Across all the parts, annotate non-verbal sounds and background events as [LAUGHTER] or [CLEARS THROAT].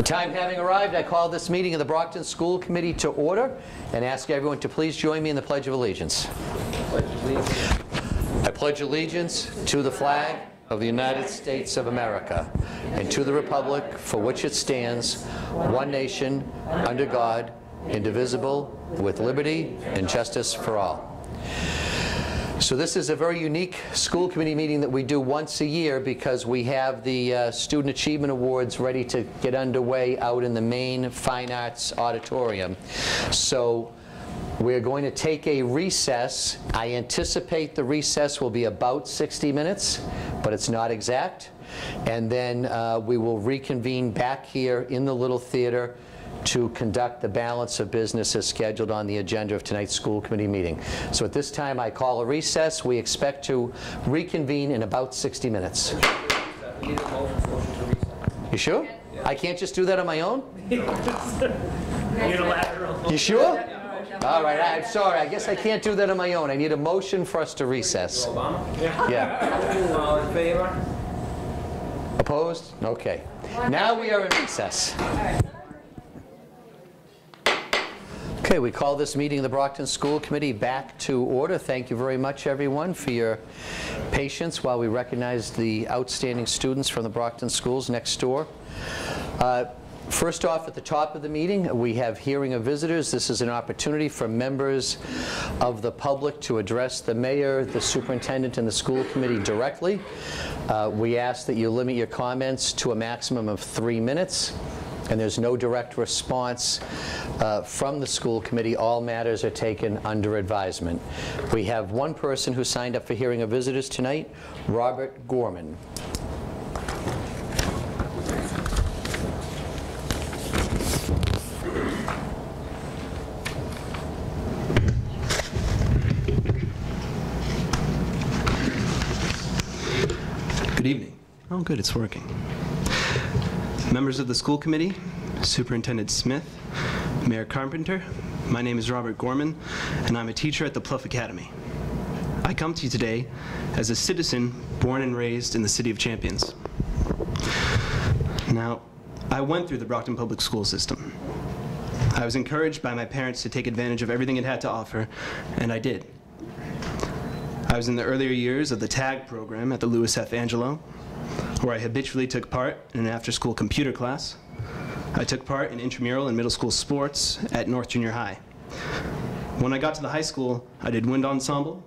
The time having arrived, I call this meeting of the Brockton School Committee to order and ask everyone to please join me in the Pledge of Allegiance. I pledge allegiance to the flag of the United States of America and to the republic for which it stands, one nation, under God, indivisible, with liberty and justice for all. So this is a very unique school committee meeting that we do once a year because we have the uh, Student Achievement Awards ready to get underway out in the main Fine Arts Auditorium. So we're going to take a recess. I anticipate the recess will be about 60 minutes, but it's not exact. And then uh, we will reconvene back here in the little theater to conduct the balance of business as scheduled on the agenda of tonight's school committee meeting. So at this time, I call a recess. We expect to reconvene in about 60 minutes. You sure? I can't just do that on my own? Unilateral. You sure? All right, I'm sorry. I guess I can't do that on my own. I need a motion for us to recess. Yeah. All in favor? Opposed? Okay. Now we are in recess. Okay, we call this meeting of the Brockton School Committee back to order. Thank you very much, everyone, for your patience while we recognize the outstanding students from the Brockton schools next door. Uh, First off, at the top of the meeting, we have hearing of visitors. This is an opportunity for members of the public to address the mayor, the superintendent, and the school committee directly. Uh, We ask that you limit your comments to a maximum of three minutes, and there's no direct response uh, from the school committee. All matters are taken under advisement. We have one person who signed up for hearing of visitors tonight, Robert Gorman. Good evening. Oh, good, it's working. Members of the school committee, Superintendent Smith, Mayor Carpenter, my name is Robert Gorman, and I'm a teacher at the Plouffe Academy. I come to you today as a citizen born and raised in the City of Champions. Now, I went through the Brockton Public School System. I was encouraged by my parents to take advantage of everything it had to offer, and I did. I was in the earlier years of the TAG program at the Louis F. Angelo, where I habitually took part in an after-school computer class. I took part in intramural and middle school sports at North Junior High. When I got to the high school, I did wind ensemble,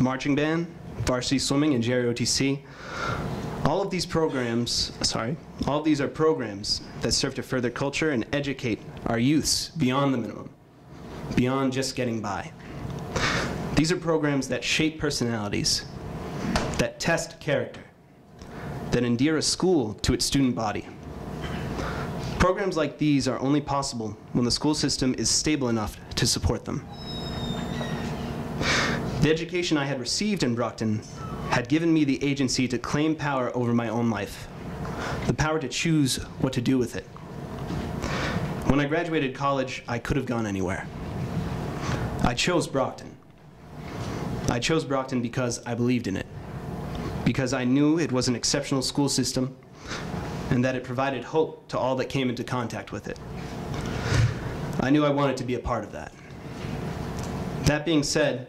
marching band, varsity swimming, and JROTC. All of these programs, sorry, all of these are programs that serve to further culture and educate our youths beyond the minimum, beyond just getting by. These are programs that shape personalities, that test character, that endear a school to its student body. Programs like these are only possible when the school system is stable enough to support them. The education I had received in Brockton had given me the agency to claim power over my own life, the power to choose what to do with it. When I graduated college, I could have gone anywhere. I chose Brockton. I chose Brockton because I believed in it, because I knew it was an exceptional school system and that it provided hope to all that came into contact with it. I knew I wanted to be a part of that. That being said,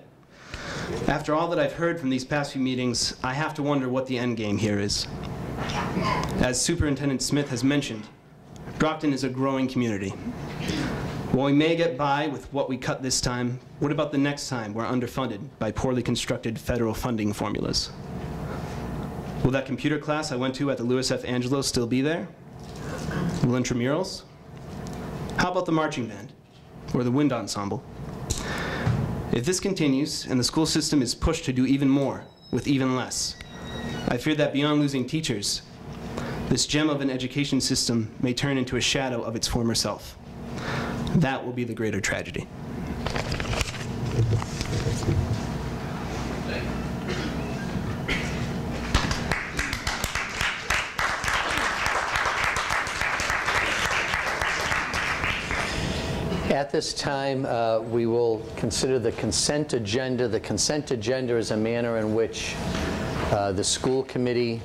after all that I've heard from these past few meetings, I have to wonder what the end game here is. As Superintendent Smith has mentioned, Brockton is a growing community. While we may get by with what we cut this time, what about the next time we're underfunded by poorly constructed federal funding formulas? Will that computer class I went to at the Louis F. Angelo still be there? Will intramurals? How about the marching band? Or the wind ensemble? If this continues and the school system is pushed to do even more with even less, I fear that beyond losing teachers, this gem of an education system may turn into a shadow of its former self. That will be the greater tragedy. At this time, uh, we will consider the consent agenda. The consent agenda is a manner in which uh, the school committee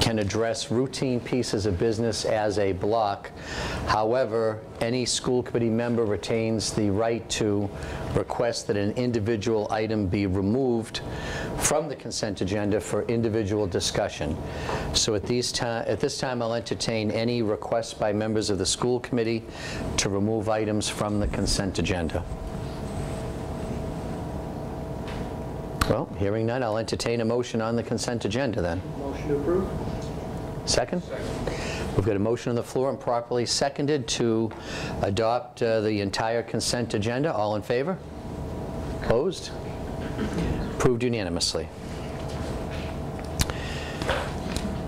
can can address routine pieces of business as a block. However, any school committee member retains the right to request that an individual item be removed from the consent agenda for individual discussion. So at these at this time, I'll entertain any requests by members of the school committee to remove items from the consent agenda. Well, hearing none, I'll entertain a motion on the consent agenda then. Motion to approve? Second? We've got a motion on the floor and properly seconded to adopt uh, the entire consent agenda. All in favor? Opposed? Approved unanimously.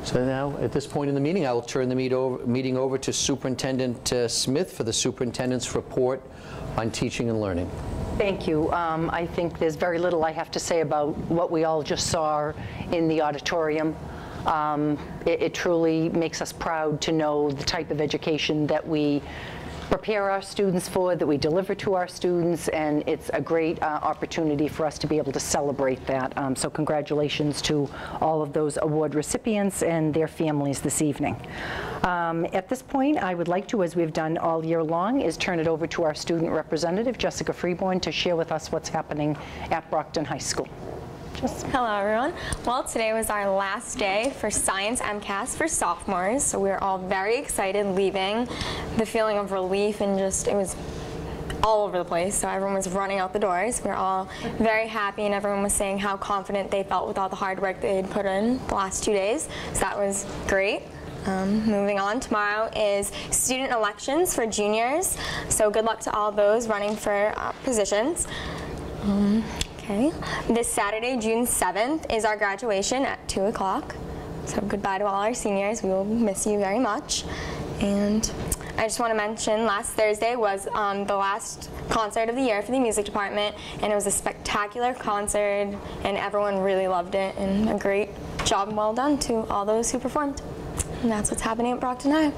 So now, at this point in the meeting, I will turn the meet over- meeting over to Superintendent uh, Smith for the superintendent's report on teaching and learning. Thank you. Um, I think there's very little I have to say about what we all just saw in the auditorium. Um, It it truly makes us proud to know the type of education that we prepare our students for, that we deliver to our students, and it's a great uh, opportunity for us to be able to celebrate that. Um, So congratulations to all of those award recipients and their families this evening. Um, At this point, I would like to, as we've done all year long, is turn it over to our student representative, Jessica Freeborn, to share with us what's happening at Brockton High School. Jessica? Hello, everyone. Well, today was our last day for Science MCAS for sophomores, so we were all very excited leaving. The feeling of relief and just, it was all over the place, so everyone was running out the doors. We were all very happy, and everyone was saying how confident they felt with all the hard work they had put in the last two days, so that was great. Um, moving on, tomorrow is student elections for juniors, so good luck to all those running for uh, positions. Okay. This Saturday, June 7th, is our graduation at 2 o'clock. So goodbye to all our seniors. We will miss you very much. And I just want to mention last Thursday was um, the last concert of the year for the music department, and it was a spectacular concert, and everyone really loved it, and a great job well done to all those who performed. And that's what's happening at Brockton High.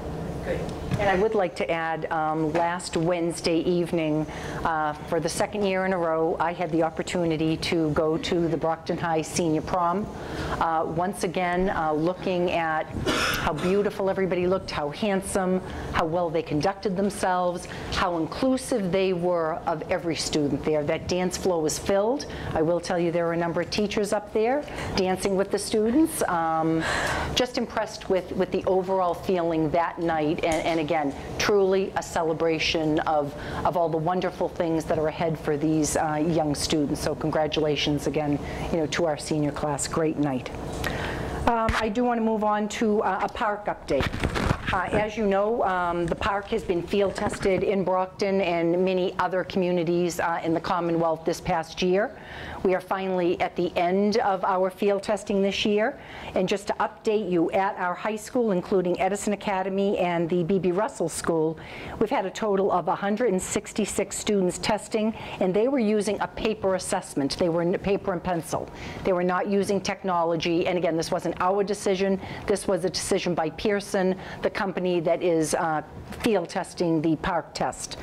And I would like to add, um, last Wednesday evening, uh, for the second year in a row, I had the opportunity to go to the Brockton High Senior Prom. Uh, Once again, uh, looking at how beautiful everybody looked, how handsome, how well they conducted themselves, how inclusive they were of every student there. That dance floor was filled. I will tell you, there were a number of teachers up there dancing with the students. Um, Just impressed with, with the overall feeling that night, and, and again, truly a celebration of, of all the wonderful things that are ahead for these uh, young students. So congratulations again, you know, to our senior class. Great night. Um, I do want to move on to uh, a PARCC update. Uh, As you know, um, the PARCC has been field tested in Brockton and many other communities uh, in the Commonwealth this past year. We are finally at the end of our field testing this year. And just to update you, at our high school, including Edison Academy and the B.B. Russell School, we've had a total of 166 students testing, and they were using a paper assessment. They were in paper and pencil. They were not using technology. And again, this wasn't our decision. This was a decision by Pearson, the company that is uh, field testing the PARCC test.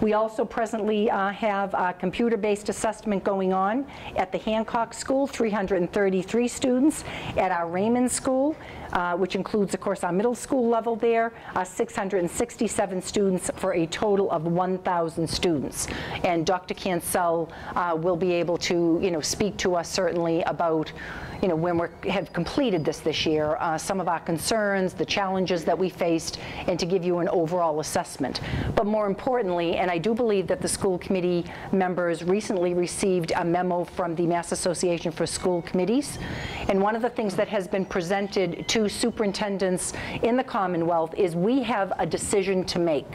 We also presently uh, have a computer-based assessment going on at the Hancock School, 333 students. At our Raymond School, uh, which includes, of course, our middle school level there, uh, 667 students for a total of 1,000 students. And Dr. Cancel uh, will be able to, you know, speak to us certainly about you know, when we have completed this this year, uh, some of our concerns, the challenges that we faced, and to give you an overall assessment. But more importantly, and I do believe that the school committee members recently received a memo from the Mass Association for School Committees, and one of the things that has been presented to superintendents in the Commonwealth is we have a decision to make,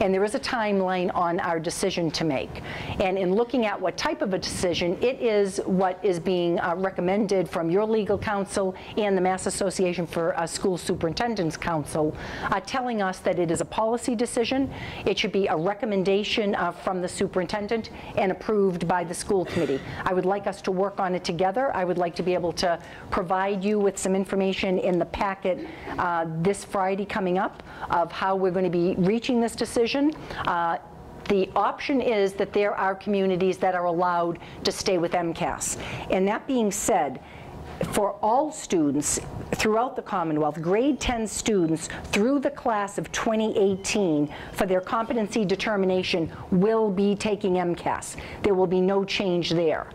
and there is a timeline on our decision to make. And in looking at what type of a decision, it is what is being uh, recommended from your legal counsel and the Mass Association for uh, School Superintendents Council, uh, telling us that it is a policy decision. It should be a recommendation uh, from the superintendent and approved by the school committee. I would like us to work on it together. I would like to be able to provide you with some information in the packet uh, this Friday coming up of how we're going to be reaching this decision. Uh, the option is that there are communities that are allowed to stay with MCAS. And that being said, for all students throughout the Commonwealth, grade 10 students through the class of 2018 for their competency determination will be taking MCAS. There will be no change there.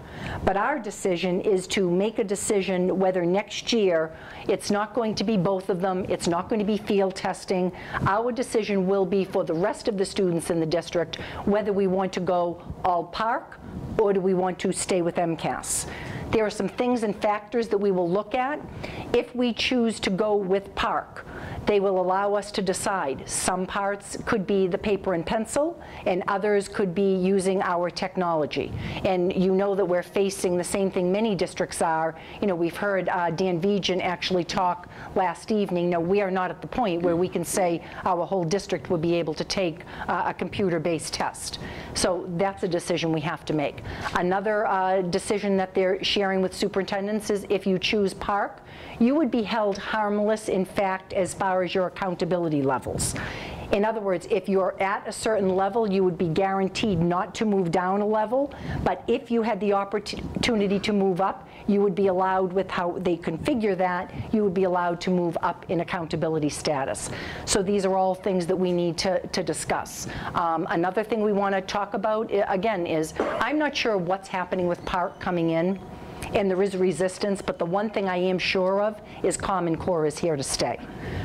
But our decision is to make a decision whether next year, it's not going to be both of them, it's not going to be field testing. Our decision will be for the rest of the students in the district, whether we want to go all PARCC or do we want to stay with MCAS. There are some things and factors that we will look at. If we choose to go with PARCC, they will allow us to decide. Some parts could be the paper and pencil, and others could be using our technology. And you know that we're facing the same thing many districts are. You know, we've heard uh, Dan Vejan actually talk last evening. No, we are not at the point where we can say our whole district would be able to take uh, a computer-based test. So that's a decision we have to make. Another uh, decision that they're sharing with superintendents is if you choose PARCC, you would be held harmless, in fact, as far as your accountability levels. In other words, if you're at a certain level, you would be guaranteed not to move down a level, but if you had the opportunity to move up, you would be allowed with how they configure that, you would be allowed to move up in accountability status. So these are all things that we need to, to discuss. Um, another thing we want to talk about, again, is I'm not sure what's happening with PARCC coming in and there is resistance, but the one thing I am sure of is Common Core is here to stay.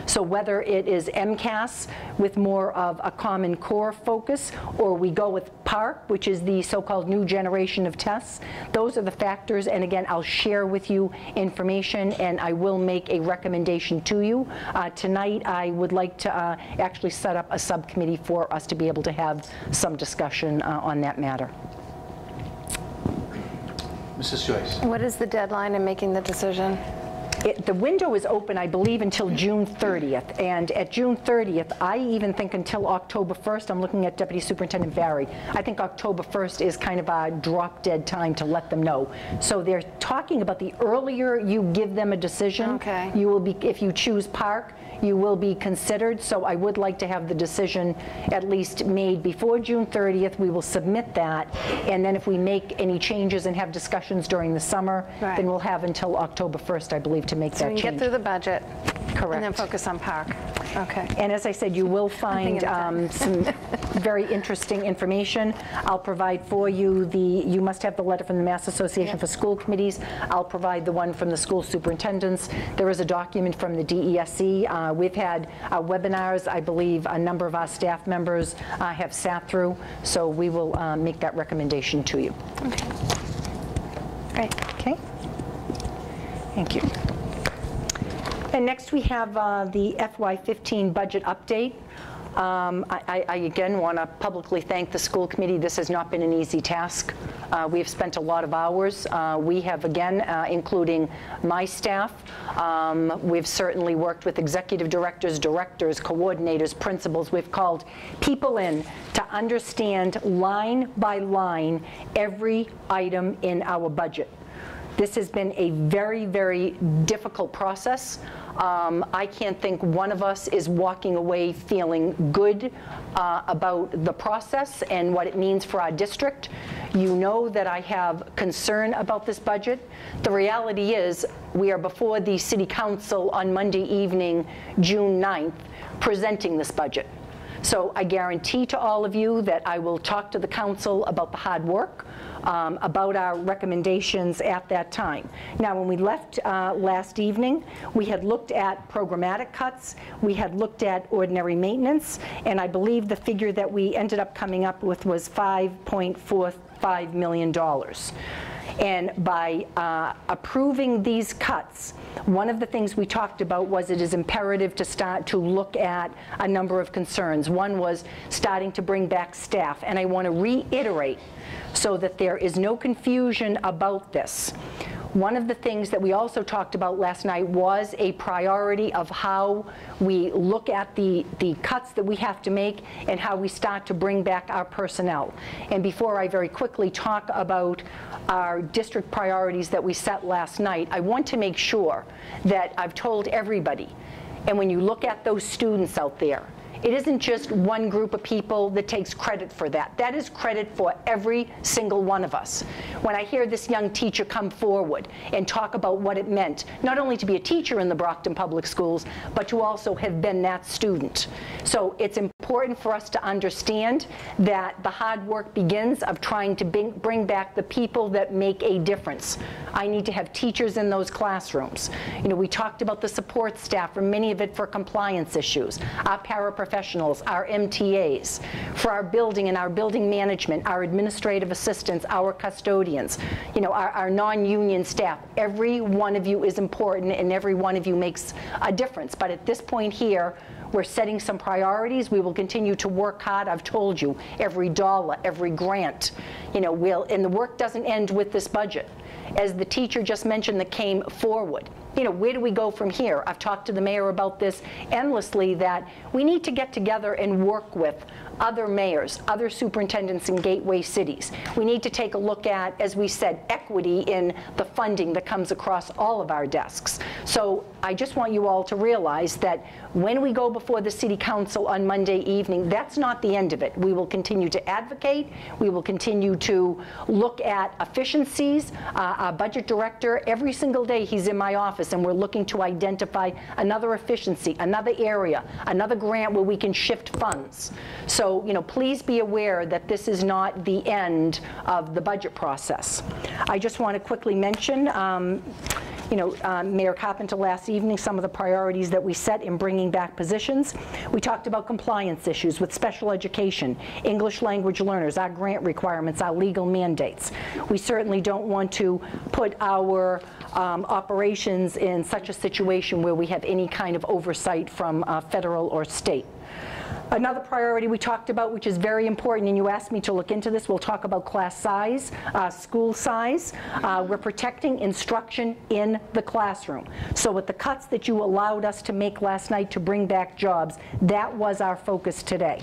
So whether it is MCAS with more of a Common Core focus, or we go with PARCC, which is the so-called new generation of tests, those are the factors, and again, I'll share with you information, and I will make a recommendation to you. Uh, Tonight, I would like to uh, actually set up a subcommittee for us to be able to have some discussion uh, on that matter. Mrs. Joyce. What is the deadline in making the decision? It- The window is open, I believe, until June 30th, and at June 30th, I even think until October 1st, I'm looking at Deputy Superintendent Barry, I think October 1st is kind of a drop-dead time to let them know. So they're talking about the earlier you give them a decision, Okay. you will be, if you choose PARCC, you will be considered, so I would like to have the decision at least made before June 30th. We will submit that, and then if we make any changes and have discussions during the summer, Right. then we'll have until October 1st, I believe, to make So we that can get through the budget. Correct. And then focus on PARCC. Okay. And as I said, you will find um, some [LAUGHS] very interesting information. I'll provide for you the, you must have the letter from the Mass Association for School Committees. I'll provide the one from the school superintendents. There is a document from the DESE. Uh, We've had uh, webinars, I believe a number of our staff members uh, have sat through, so we will uh, make that recommendation to you. Okay. Great. Okay? Thank you. And next, we have uh, the FY15 budget update. Um, I I- again want to publicly thank the school committee. This has not been an easy task. Uh, We have spent a lot of hours. Uh, We have, again, uh, including my staff, um, we've certainly worked with executive directors, directors, coordinators, principals. We've called people in to understand line by line every item in our budget. This has been a very, very difficult process. Um, I can't think one of us is walking away feeling good uh, about the process and what it means for our district. You know that I have concern about this budget. The reality is, we are before the city council on Monday evening, June 9th, presenting this budget. So I guarantee to all of you that I will talk to the council about the hard work, um, about our recommendations at that time. Now, when we left uh, last evening, we had looked at programmatic cuts, we had looked at ordinary maintenance, and I believe the figure that we ended up coming up with was $5.45 million. And by uh, approving these cuts, one of the things we talked about was it is imperative to start to look at a number of concerns. One was starting to bring back staff, and I want to reiterate so that there is no confusion about this. One of the things that we also talked about last night was a priority of how we look at the, the cuts that we have to make and how we start to bring back our personnel. And before I very quickly talk about our district priorities that we set last night, I want to make sure that I've told everybody, and when you look at those students out there, it isn't just one group of people that takes credit for that. That is credit for every single one of us. When I hear this young teacher come forward and talk about what it meant, not only to be a teacher in the Brockton Public Schools, but to also have been that student. So it's important for us to understand that the hard work begins of trying to bring, back the people that make a difference. I need to have teachers in those classrooms. You know, we talked about the support staff, or many of it for compliance issues, our paraprofessionals, our MTAs, for our building and our building management, our administrative assistants, our custodians, you know, our, our non-union staff. Every one of you is important and every one of you makes a difference. But at this point here, we're setting some priorities. We will continue to work hard. I've told you, every dollar, every grant, you know, will, and the work doesn't end with this budget. As the teacher just mentioned that came forward, you know, where do we go from here? I've talked to the mayor about this endlessly, that we need to get together and work with other mayors, other superintendents in gateway cities. We need to take a look at, as we said, equity in the funding that comes across all of our desks. So I just want you all to realize that when we go before the city council on Monday evening, that's not the end of it. We will continue to advocate. We will continue to look at efficiencies. Uh, our budget director, every single day he's in my office and we're looking to identify another efficiency, another area, another grant where we can shift funds. So so, you know, please be aware that this is not the end of the budget process. I just want to quickly mention, um, you know, um, Mayor Carpenter last evening, some of the priorities that we set in bringing back positions. We talked about compliance issues with special education, English language learners, our grant requirements, our legal mandates. We certainly don't want to put our um, operations in such a situation where we have any kind of oversight from uh, federal or state. Another priority we talked about, which is very important, and you asked me to look into this, we'll talk about class size, uh, school size. Uh, we're protecting instruction in the classroom. So with the cuts that you allowed us to make last night to bring back jobs, that was our focus today.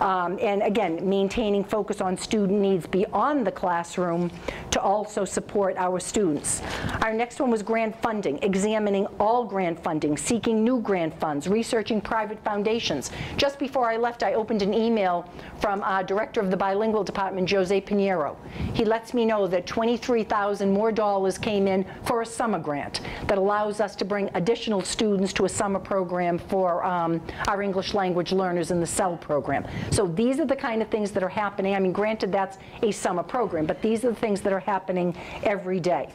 Um, and again, maintaining focus on student needs beyond the classroom to also support our students. Our next one was grant funding, examining all grant funding, seeking new grant funds, researching private foundations. Just before I left, I opened an email from uh, Director of the Bilingual Department, Jose Pinheiro. He lets me know that 23,000 more dollars came in for a summer grant that allows us to bring additional students to a summer program for um, our English language learners in the CEL program. So these are the kind of things that are happening. I mean, granted, that's a summer program, but these are the things that are happening every day.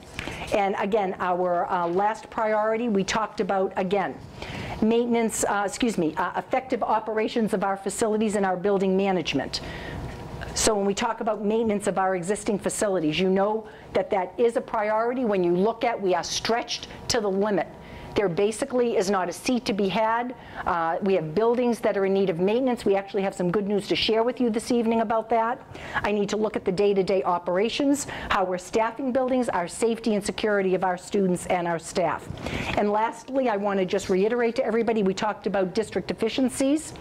And again, our uh, last priority, we talked about, again, maintenance, uh, excuse me, uh, effective operations of our facilities and our building management. So when we talk about maintenance of our existing facilities, you know that that is a priority. When you look at, we are stretched to the limit. There basically is not a seat to be had. Uh, we have buildings that are in need of maintenance. We actually have some good news to share with you this evening about that. I need to look at the day-to-day -day operations, how we're staffing buildings, our safety and security of our students and our staff. And lastly, I want to just reiterate to everybody, we talked about district efficiencies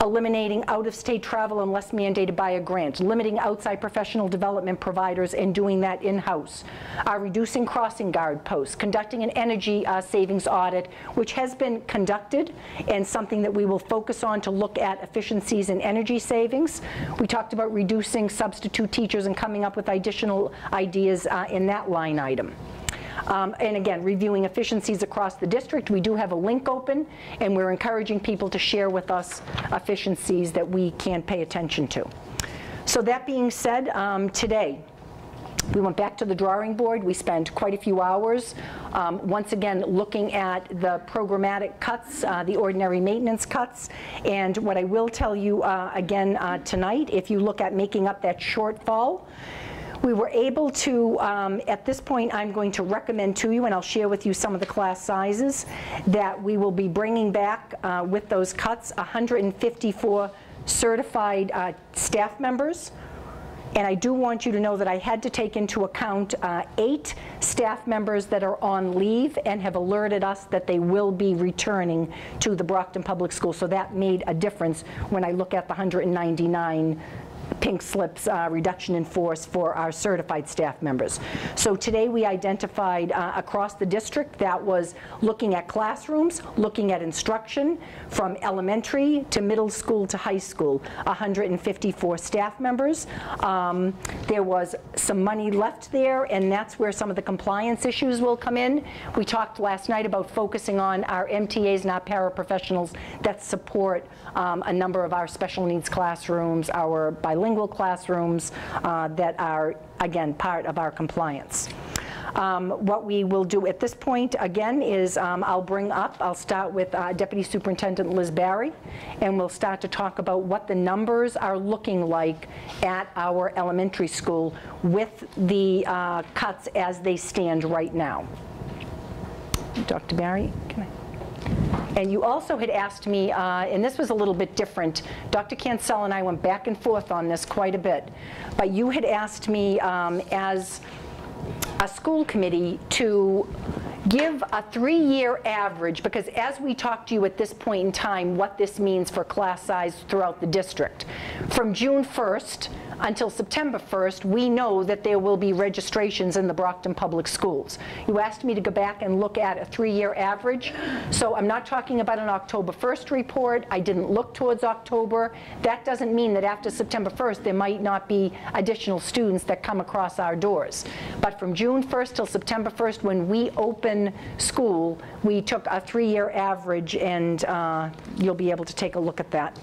eliminating out-of-state travel unless mandated by a grant, limiting outside professional development providers and doing that in-house, uh, reducing crossing guard posts, conducting an energy uh, savings audit, which has been conducted and something that we will focus on to look at efficiencies and energy savings. We talked about reducing substitute teachers and coming up with additional ideas uh, in that line item. Um, and again, reviewing efficiencies across the district. We do have a link open, and we're encouraging people to share with us efficiencies that we can pay attention to. So that being said, um, today, we went back to the drawing board. We spent quite a few hours, um, once again, looking at the programmatic cuts, uh, the ordinary maintenance cuts. And what I will tell you uh, again uh, tonight, if you look at making up that shortfall, we were able to, um, at this point, I'm going to recommend to you, and I'll share with you some of the class sizes, that we will be bringing back uh, with those cuts 154 certified uh, staff members. And I do want you to know that I had to take into account uh, eight staff members that are on leave and have alerted us that they will be returning to the Brockton Public Schools. So that made a difference when I look at the 199 pink slips uh, reduction in force for our certified staff members. So today we identified uh, across the district that was looking at classrooms, looking at instruction from elementary to middle school to high school, 154 staff members. Um, There was some money left there, and that's where some of the compliance issues will come in. We talked last night about focusing on our MTAs and our paraprofessionals that support um, a number of our special needs classrooms, our bilingual classrooms uh, that are, again, part of our compliance. Um, What we will do at this point, again, is um, I'll bring up, I'll start with uh, Deputy Superintendent Liz Barry, and we'll start to talk about what the numbers are looking like at our elementary school with the uh, cuts as they stand right now. Dr. Barry, can I? And you also had asked me, uh, and this was a little bit different, Dr. Cancel and I went back and forth on this quite a bit, but you had asked me um, as a school committee to give a three-year average, because as we talk to you at this point in time, what this means for class size throughout the district. From June 1st until September 1st, we know that there will be registrations in the Brockton Public Schools. You asked me to go back and look at a three-year average, so I'm not talking about an October 1st report. I didn't look towards October. That doesn't mean that after September 1st, there might not be additional students that come across our doors. But from June 1st till September 1st, when we open school, we took a three-year average, and uh, you'll be able to take a look at that.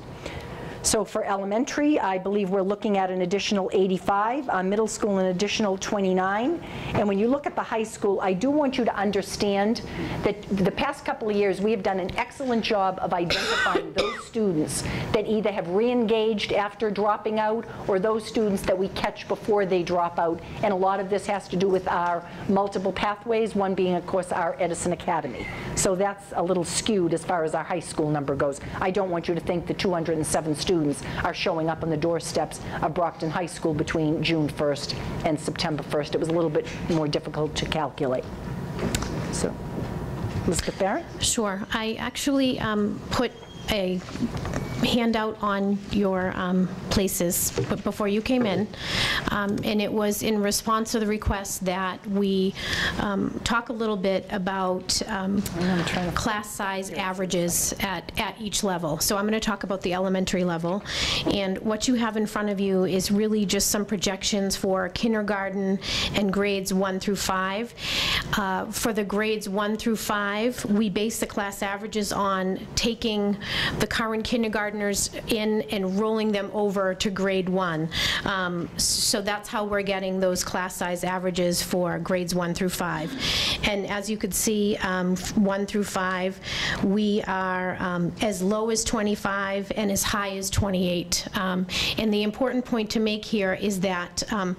So for elementary, I believe we're looking at an additional 85, uh, middle school an additional 29. And when you look at the high school, I do want you to understand that the past couple of years, we have done an excellent job of identifying those students that either have re-engaged after dropping out or those students that we catch before they drop out. And a lot of this has to do with our multiple pathways, one being, of course, our Edison Academy. So that's a little skewed as far as our high school number goes. I don't want you to think the 207 students are showing up on the doorsteps of Brockton High School between June 1st and September 1st. It was a little bit more difficult to calculate. So, Elizabeth Barry? Sure. I actually um, put a handout on your um, places b- before you came in, Um, and it was in response to the request that we um, talk a little bit about um, class size averages at, at each level. So I'm going to talk about the elementary level, and what you have in front of you is really just some projections for kindergarten and grades one through five. Uh, For the grades one through five, we base the class averages on taking the current kindergartners in and rolling them over to grade one. Um, So that's how we're getting those class size averages for grades one through five. And as you could see, um, one through five, we are um, as low as 25 and as high as 28. Um, And the important point to make here is that um,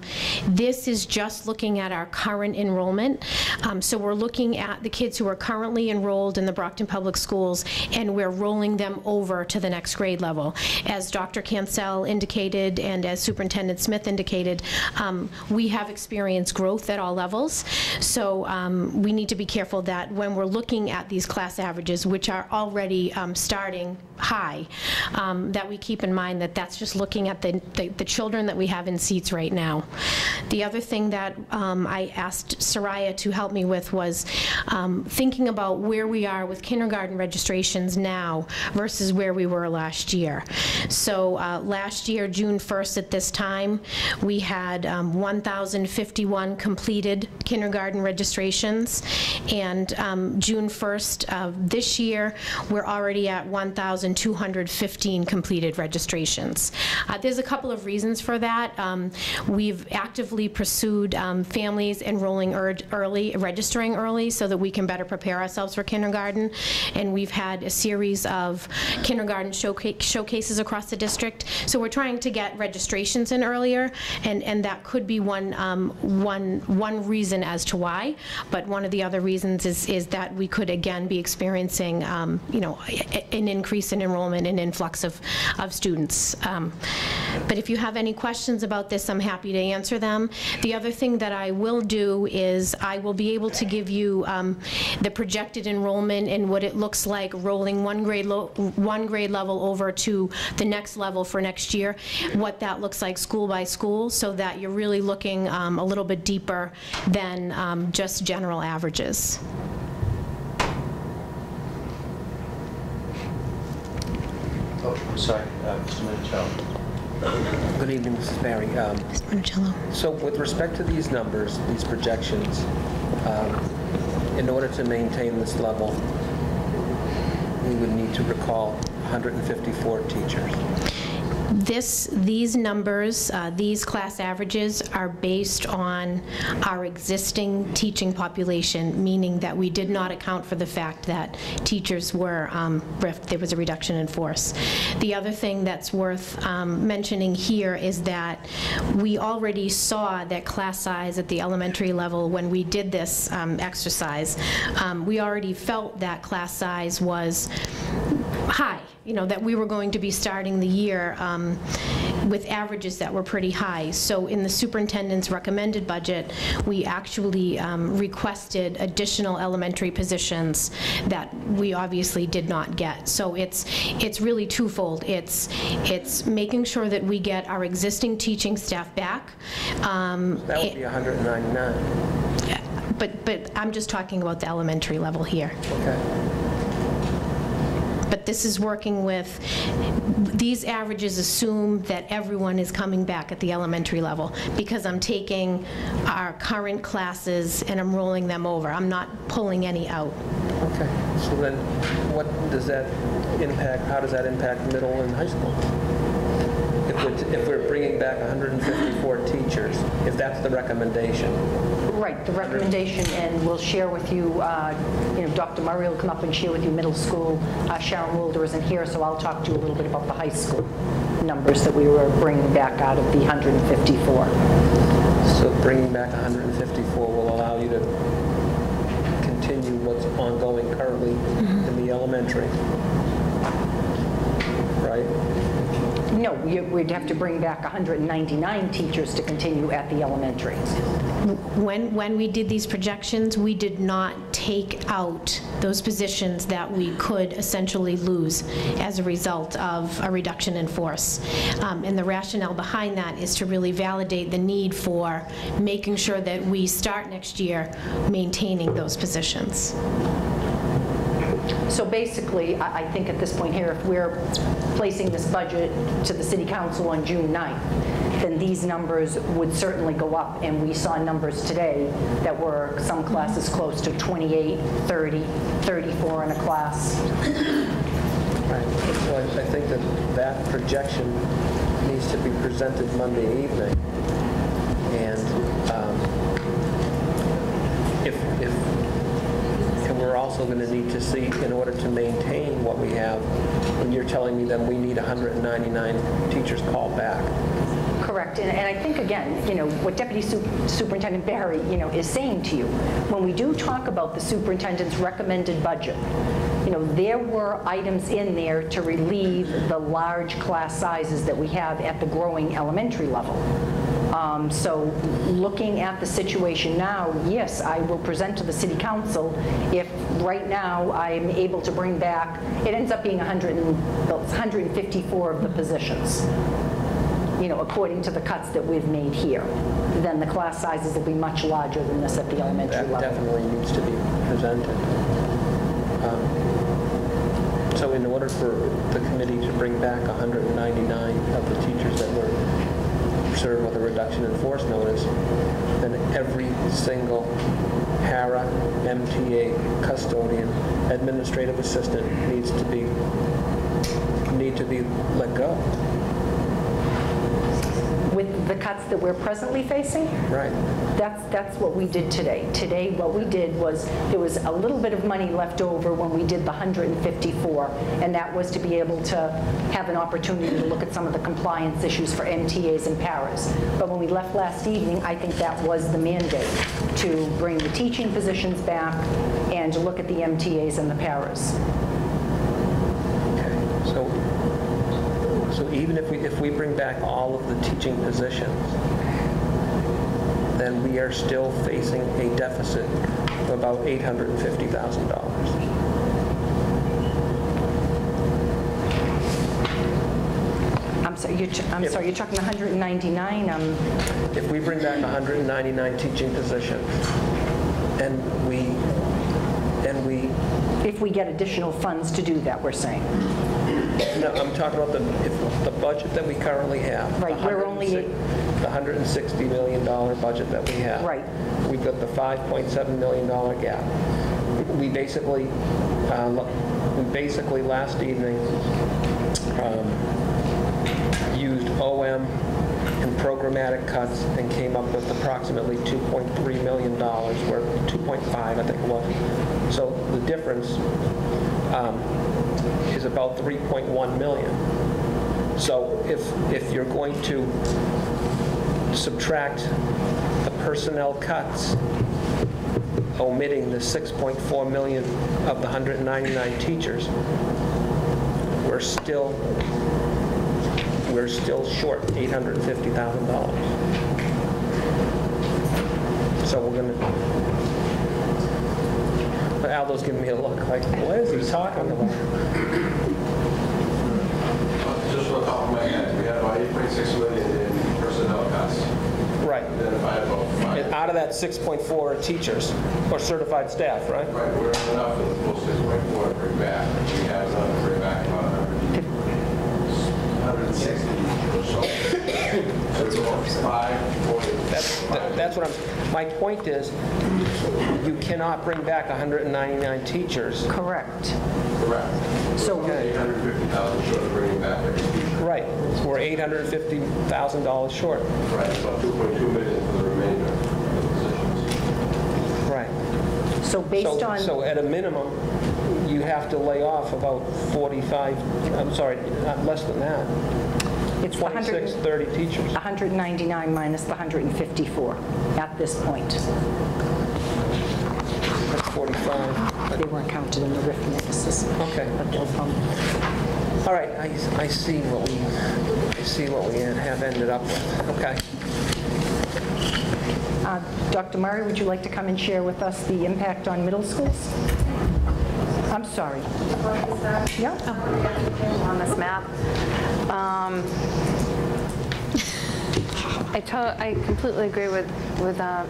this is just looking at our current enrollment. Um, So we're looking at the kids who are currently enrolled in the Brockton Public Schools, and we're rolling them over to the next grade level. As Dr. Cancel indicated, and as Superintendent Smith indicated, um, we have experienced growth at all levels, so um, we need to be careful that when we're looking at these class averages, which are already um, starting high, um, that we keep in mind that that's just looking at the, the the children that we have in seats right now. The other thing that um, I asked Soraya to help me with was thinking about where we are with kindergarten registrations now versus where we were last year. So uh, last year, June 1st at this time, we had um, 1,051 completed kindergarten registrations, and um, June 1st of this year, we're already at 1,215 completed registrations. Uh, There's a couple of reasons for that. Um, We've actively pursued um, families enrolling early, registering early, so that we can better prepare ourselves for kindergarten, and we've had a series of kindergarten showca- showcases across the district. So we're trying to get registrations in earlier, and, and that could be one, um, one, one reason as to why. But one of the other reasons is, is that we could again be experiencing, um, you know, an increase in enrollment and influx of, of students. Um, But if you have any questions about this, I'm happy to answer them. The other thing that I will do is I will be able to give you um, the projected enrollment and what it looks like rolling one grade, one grade level over to the next level for next year, what that looks like school by school, so that you're really looking um, a little bit deeper than um, just general averages. Oh, I'm sorry, uh, Mr. Minichiello. Good evening, Mrs. Barry. Um, Mr. Minichiello? So with respect to these numbers, these projections, um, in order to maintain this level, we would need to recall 154 teachers. This, these numbers, uh, these class averages are based on our existing teaching population, meaning that we did not account for the fact that teachers were, um, there was a reduction in force. The other thing that's worth um, mentioning here is that we already saw that class size at the elementary level, when we did this um, exercise, um, we already felt that class size was high, you know, that we were going to be starting the year um, with averages that were pretty high. So in the superintendent's recommended budget, we actually um, requested additional elementary positions that we obviously did not get. So it's, it's really twofold. It's, it's making sure that we get our existing teaching staff back. um, That would be 199. But, but I'm just talking about the elementary level here. Okay. But this is working with, these averages assume that everyone is coming back at the elementary level, because I'm taking our current classes and I'm rolling them over. I'm not pulling any out. Okay. So then what does that impact, how does that impact middle and high school? If we're, if we're bringing back 154 teachers, if that's the recommendation, Right, the recommendation, and we'll share with you, uh, you know, Dr. Murray will come up and share with you middle school. Uh, Sharon Wilder isn't here, so I'll talk to you a little bit about the high school numbers that we were bringing back out of the 154. so bringing back 154 will allow you to continue what's ongoing currently in the elementary, right? No, you- we'd have to bring back 199 teachers to continue at the elementary. When, when we did these projections, we did not take out those positions that we could essentially lose as a result of a reduction in force. Um, And the rationale behind that is to really validate the need for making sure that we start next year maintaining those positions. So basically, I I think at this point here, if we're placing this budget to the city council on June 9th, then these numbers would certainly go up. And we saw numbers today that were some classes close to 28, 30, 34 in a class. Right. Well, I I think that that projection needs to be presented Monday evening. Also going to need to see, in order to maintain what we have, when you're telling me that we need 199 teachers called back, Correct, and and I think, again, you know, what Deputy Su- Superintendent Barry, you know, is saying to you, when we do talk about the superintendent's recommended budget, you know, there were items in there to relieve the large class sizes that we have at the growing elementary level. Um, So looking at the situation now, yes, I will present to the city council if right now I'm able to bring back, it ends up being 100 and- 154 of the positions you know, according to the cuts that we've made here, then the class sizes will be much larger than this at the elementary that level. definitely needs to be presented. Um, So in order for the committee to bring back 199 of the teachers that were served with a reduction in force notice, then every single para, MTA, custodian, administrative assistant needs to be, need to be let go. With the cuts that we're presently facing, Right. that's, that's what we did today. Today, what we did was, there was a little bit of money left over when we did the 154, and that was to be able to have an opportunity to look at some of the compliance issues for MTAs and paras. But when we left last evening, I think that was the mandate, to bring the teaching positions back and to look at the MTAs and the paras. So, so even if we, if we bring back all of the teaching positions, then we are still facing a deficit of about $850,000. I'm sorry, you're, I'm sorry, you're talking 199, um, If we bring back 199 teaching positions, and we, and we, if we get additional funds to do that, we're saying. No, I'm talking about the, if the budget that we currently have. Right, we're only- The $160 million budget that we have. Right. We've got the $5.7 million gap. We basically, uh, lo- we basically last evening um, used OM and programmatic cuts and came up with approximately $2.3 million worth, 2.5, I think it was. So the difference um, is about 3.1 million. So if, if you're going to subtract the personnel cuts, omitting the 6.4 million of the 199 teachers, we're still, we're still short $850,000. So we're gonna, Aldo's giving me a look like, what is he talking about? Just off the top of my head, we had about 8.6 million in personnel cuts. Right. Identified about And out of that 6.4 are teachers or certified staff, right? Right, we're enough for the full 6.4 to bring back. We have enough to bring back about 160 or so. So it's about 540. That's, that- that's what I'm, my point is, you cannot bring back 199 teachers. Correct. Correct. So- We're 850,000 short of bringing back every teacher. Right, we're $850,000 short. Right, about 2.2 million for the remainder of the positions. Right. So based So, on, so at a minimum, you have to lay off about 45, I'm sorry, not less than that, it's 100 26, 30 teachers. 199 minus the 154 at this point. That's 45. They weren't counted in the RIF mixes. Okay. But they'll come. All right, I, I see what we, I see what we have ended up with. Okay. Uh, Dr. Murray, would you like to come and share with us the impact on middle schools? I'm sorry. Yeah. on this map. Um, I I completely agree with, with uh,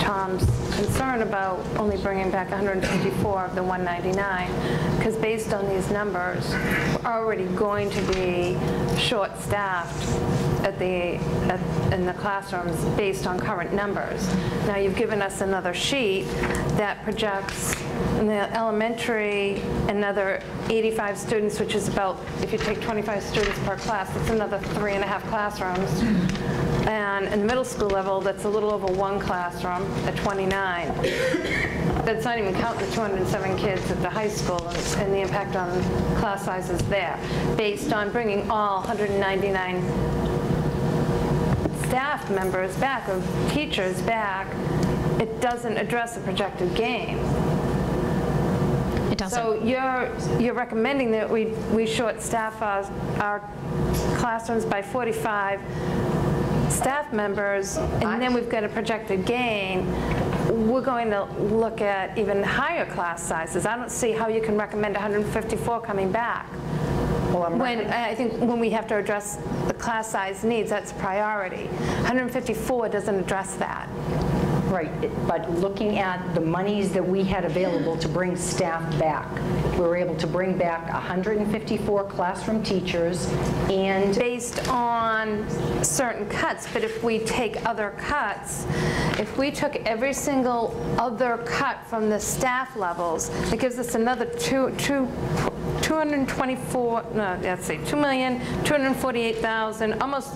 Tom's concern about only bringing back 154 of the 199, because based on these numbers, we're already going to be short-staffed at the, at- in the classrooms based on current numbers. Now, you've given us another sheet that projects in the elementary, another 85 students, which is about, if you take 25 students per class, that's another three and a half classrooms. And in the middle school level, that's a little over one classroom at 29. That's not even counting the 207 kids at the high school and the impact on class sizes there, based on bringing all 199 staff members back, or teachers back, it doesn't address the projected gain. It doesn't. So you're, you're recommending that we, we short staff our, our classrooms by 45 staff members, and then we've got a projected gain, we're going to look at even higher class sizes. I don't see how you can recommend 154 coming back. Well, I'm When, I think when we have to address the class size needs, that's priority. 154 doesn't address that. Right, but looking at the monies that we had available to bring staff back, we were able to bring back 154 classroom teachers and based on certain cuts, but if we take other cuts, if we took every single other cut from the staff levels, it gives us another two, two, 224, no, let's see, 2,248,000, almost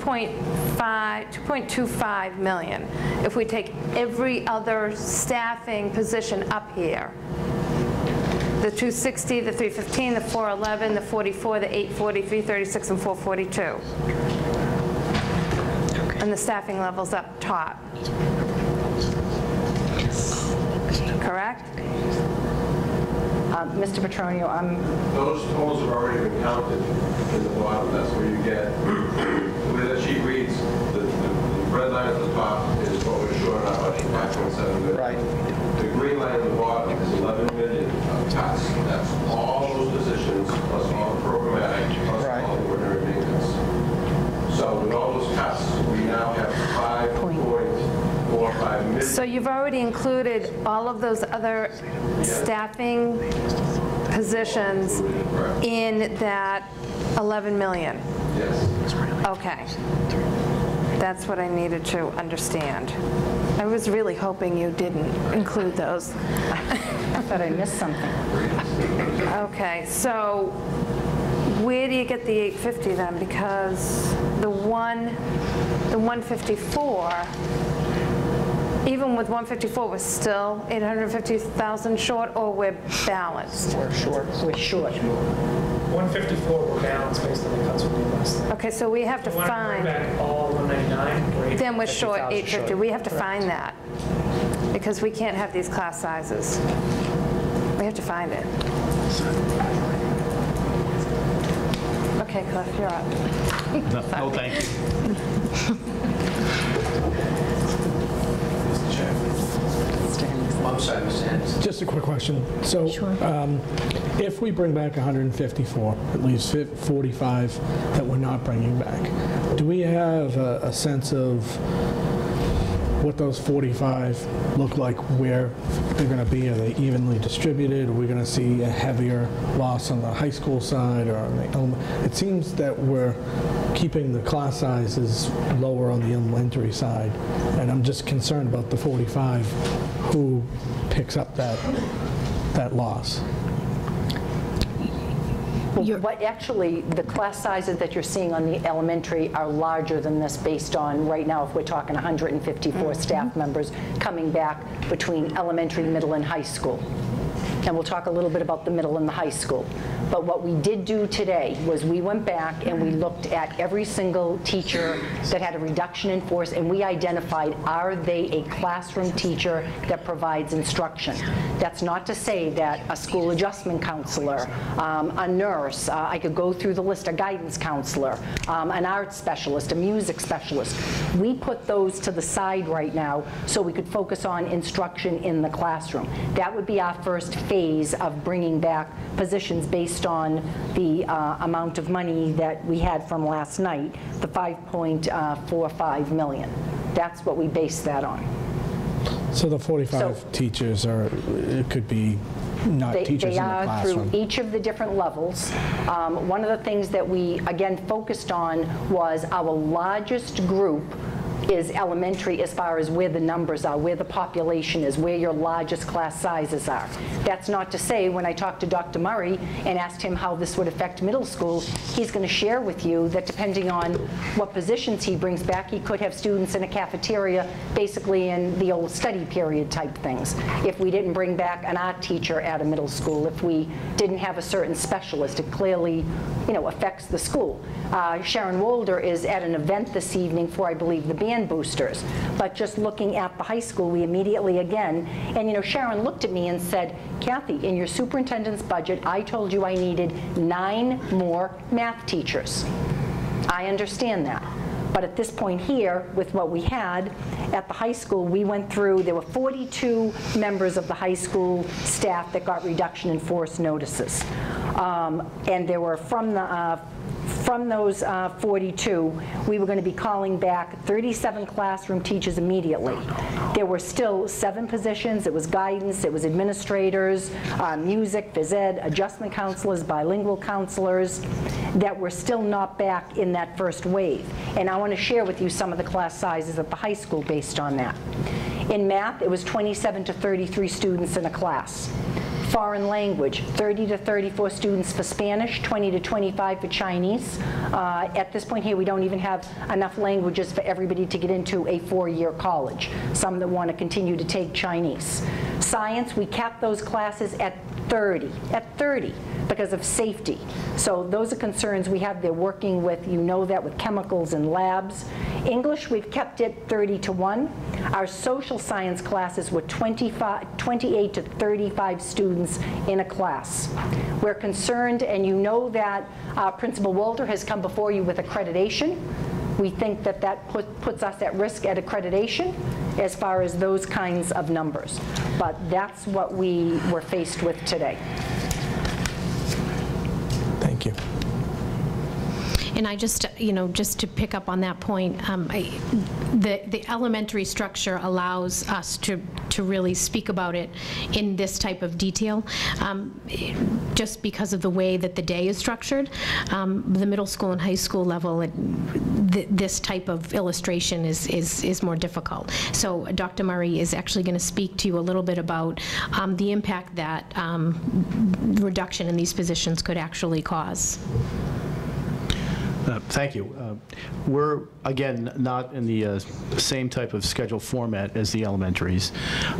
2.5, 2.25 million, if we take every other staffing position up here. The 260, the 315, the 411, the 44, the 840, 336, and 442. And the staffing levels up top. Correct? Uh, Mr. Petronio, I'm, Those totals have already been counted in the bottom, that's where you get, the way that sheet reads, the, the the red line at the top is what we're short on budget, 5.7 million. Right. The green line at the bottom is 11 million of cuts. That's all those positions, plus all So you've already included all of those other staffing positions in that 11 million? Yes. Okay. That's what I needed to understand. I was really hoping you didn't include those. [LAUGHS] I thought I missed something. Okay, so where do you get the 850 then? Because the one, the 154, even with 154, we're still 850,000 short, or we're balanced? We're short. We're short. 154, we're balanced based on the cuts we did last night. Okay, so we have to If want to bring find, back all 199, we're then we're short 850,000 850. We have to find that, because we can't have these class sizes. We have to find it. Okay, Cliff, you're up. No, thank you. [LAUGHS] I'm sorry, Mr. Henningson. Just a quick question. So um, if we bring back 154, at least 45 that we're not bringing back, do we have a a sense of what those 45 look like, where they're going to be? Are they evenly distributed? Are we going to see a heavier loss on the high school side or on the, elem- it seems that we're keeping the class sizes lower on the elementary side, and I'm just concerned about the 45, who picks up that, that loss? What, actually, the class sizes that you're seeing on the elementary are larger than this based on, right now, if we're talking 154 mm-hmm. staff members coming back between elementary, middle, and high school. And we'll talk a little bit about the middle and the high school. But what we did do today was we went back and we looked at every single teacher that had a reduction in force, and we identified, are they a classroom teacher that provides instruction? That's not to say that a school adjustment counselor, um, a nurse, uh, I could go through the list, a guidance counselor, um, an art specialist, a music specialist. We put those to the side right now so we could focus on instruction in the classroom. That would be our first phase of bringing back positions based on the uh, amount of money that we had from last night, the 5.45 million. That's what we base that on. So the 45 So- teachers are, it could be not They- teachers in the They are through each of the different levels. Um, One of the things that we, again, focused on was our largest group is elementary as far as where the numbers are, where the population is, where your largest class sizes are. That's not to say, when I talked to Dr. Murray and asked him how this would affect middle school, he's going to share with you that depending on what positions he brings back, he could have students in a cafeteria, basically in the old study period type things. If we didn't bring back an art teacher at a middle school, if we didn't have a certain specialist, it clearly, you know, affects the school. Uh, Sharon Wolder is at an event this evening for, I believe, the band boosters. But just looking at the high school, we immediately again, and you know, Sharon looked at me and said, Kathy, in your superintendent's budget, I told you I needed nine more math teachers. I understand that. But at this point here, with what we had at the high school, we went through, there were 42 members of the high school staff that got reduction in force notices. Um, And there were from the, uh, from those uh, 42, we were going to be calling back 37 classroom teachers immediately. There were still seven positions. It was guidance, it was administrators, uh, music, phys ed, adjustment counselors, bilingual counselors, that were still not back in that first wave. And I want to share with you some of the class sizes at the high school based on that. In math, it was 27 to 33 students in a class. Foreign language, 30 to 34 students for Spanish, 20 to 25 for Chinese. Uh, At this point here, we don't even have enough languages for everybody to get into a four-year college, some that want to continue to take Chinese. Science, we capped those classes at 30, at 30, because of safety. So those are concerns we have. They're working with, you know that, with chemicals and labs. English, we've kept it 30 to 1. Our social science classes were 25, 28 to 35 students in a class. We're concerned, and you know that uh, Principal Wolder has come before you with accreditation. We think that that put- puts us at risk at accreditation as far as those kinds of numbers. But that's what we were faced with today. Thank you. And I just, you know, just to pick up on that point, um, I- the the elementary structure allows us to to really speak about it in this type of detail, um, just because of the way that the day is structured. Um, The middle school and high school level, it- th- this type of illustration is is is more difficult. So Dr. Murray is actually going to speak to you a little bit about um, the impact that um, reduction in these positions could actually cause. Uh, Thank you. Uh, We're, again, not in the uh, same type of schedule format as the elementaries.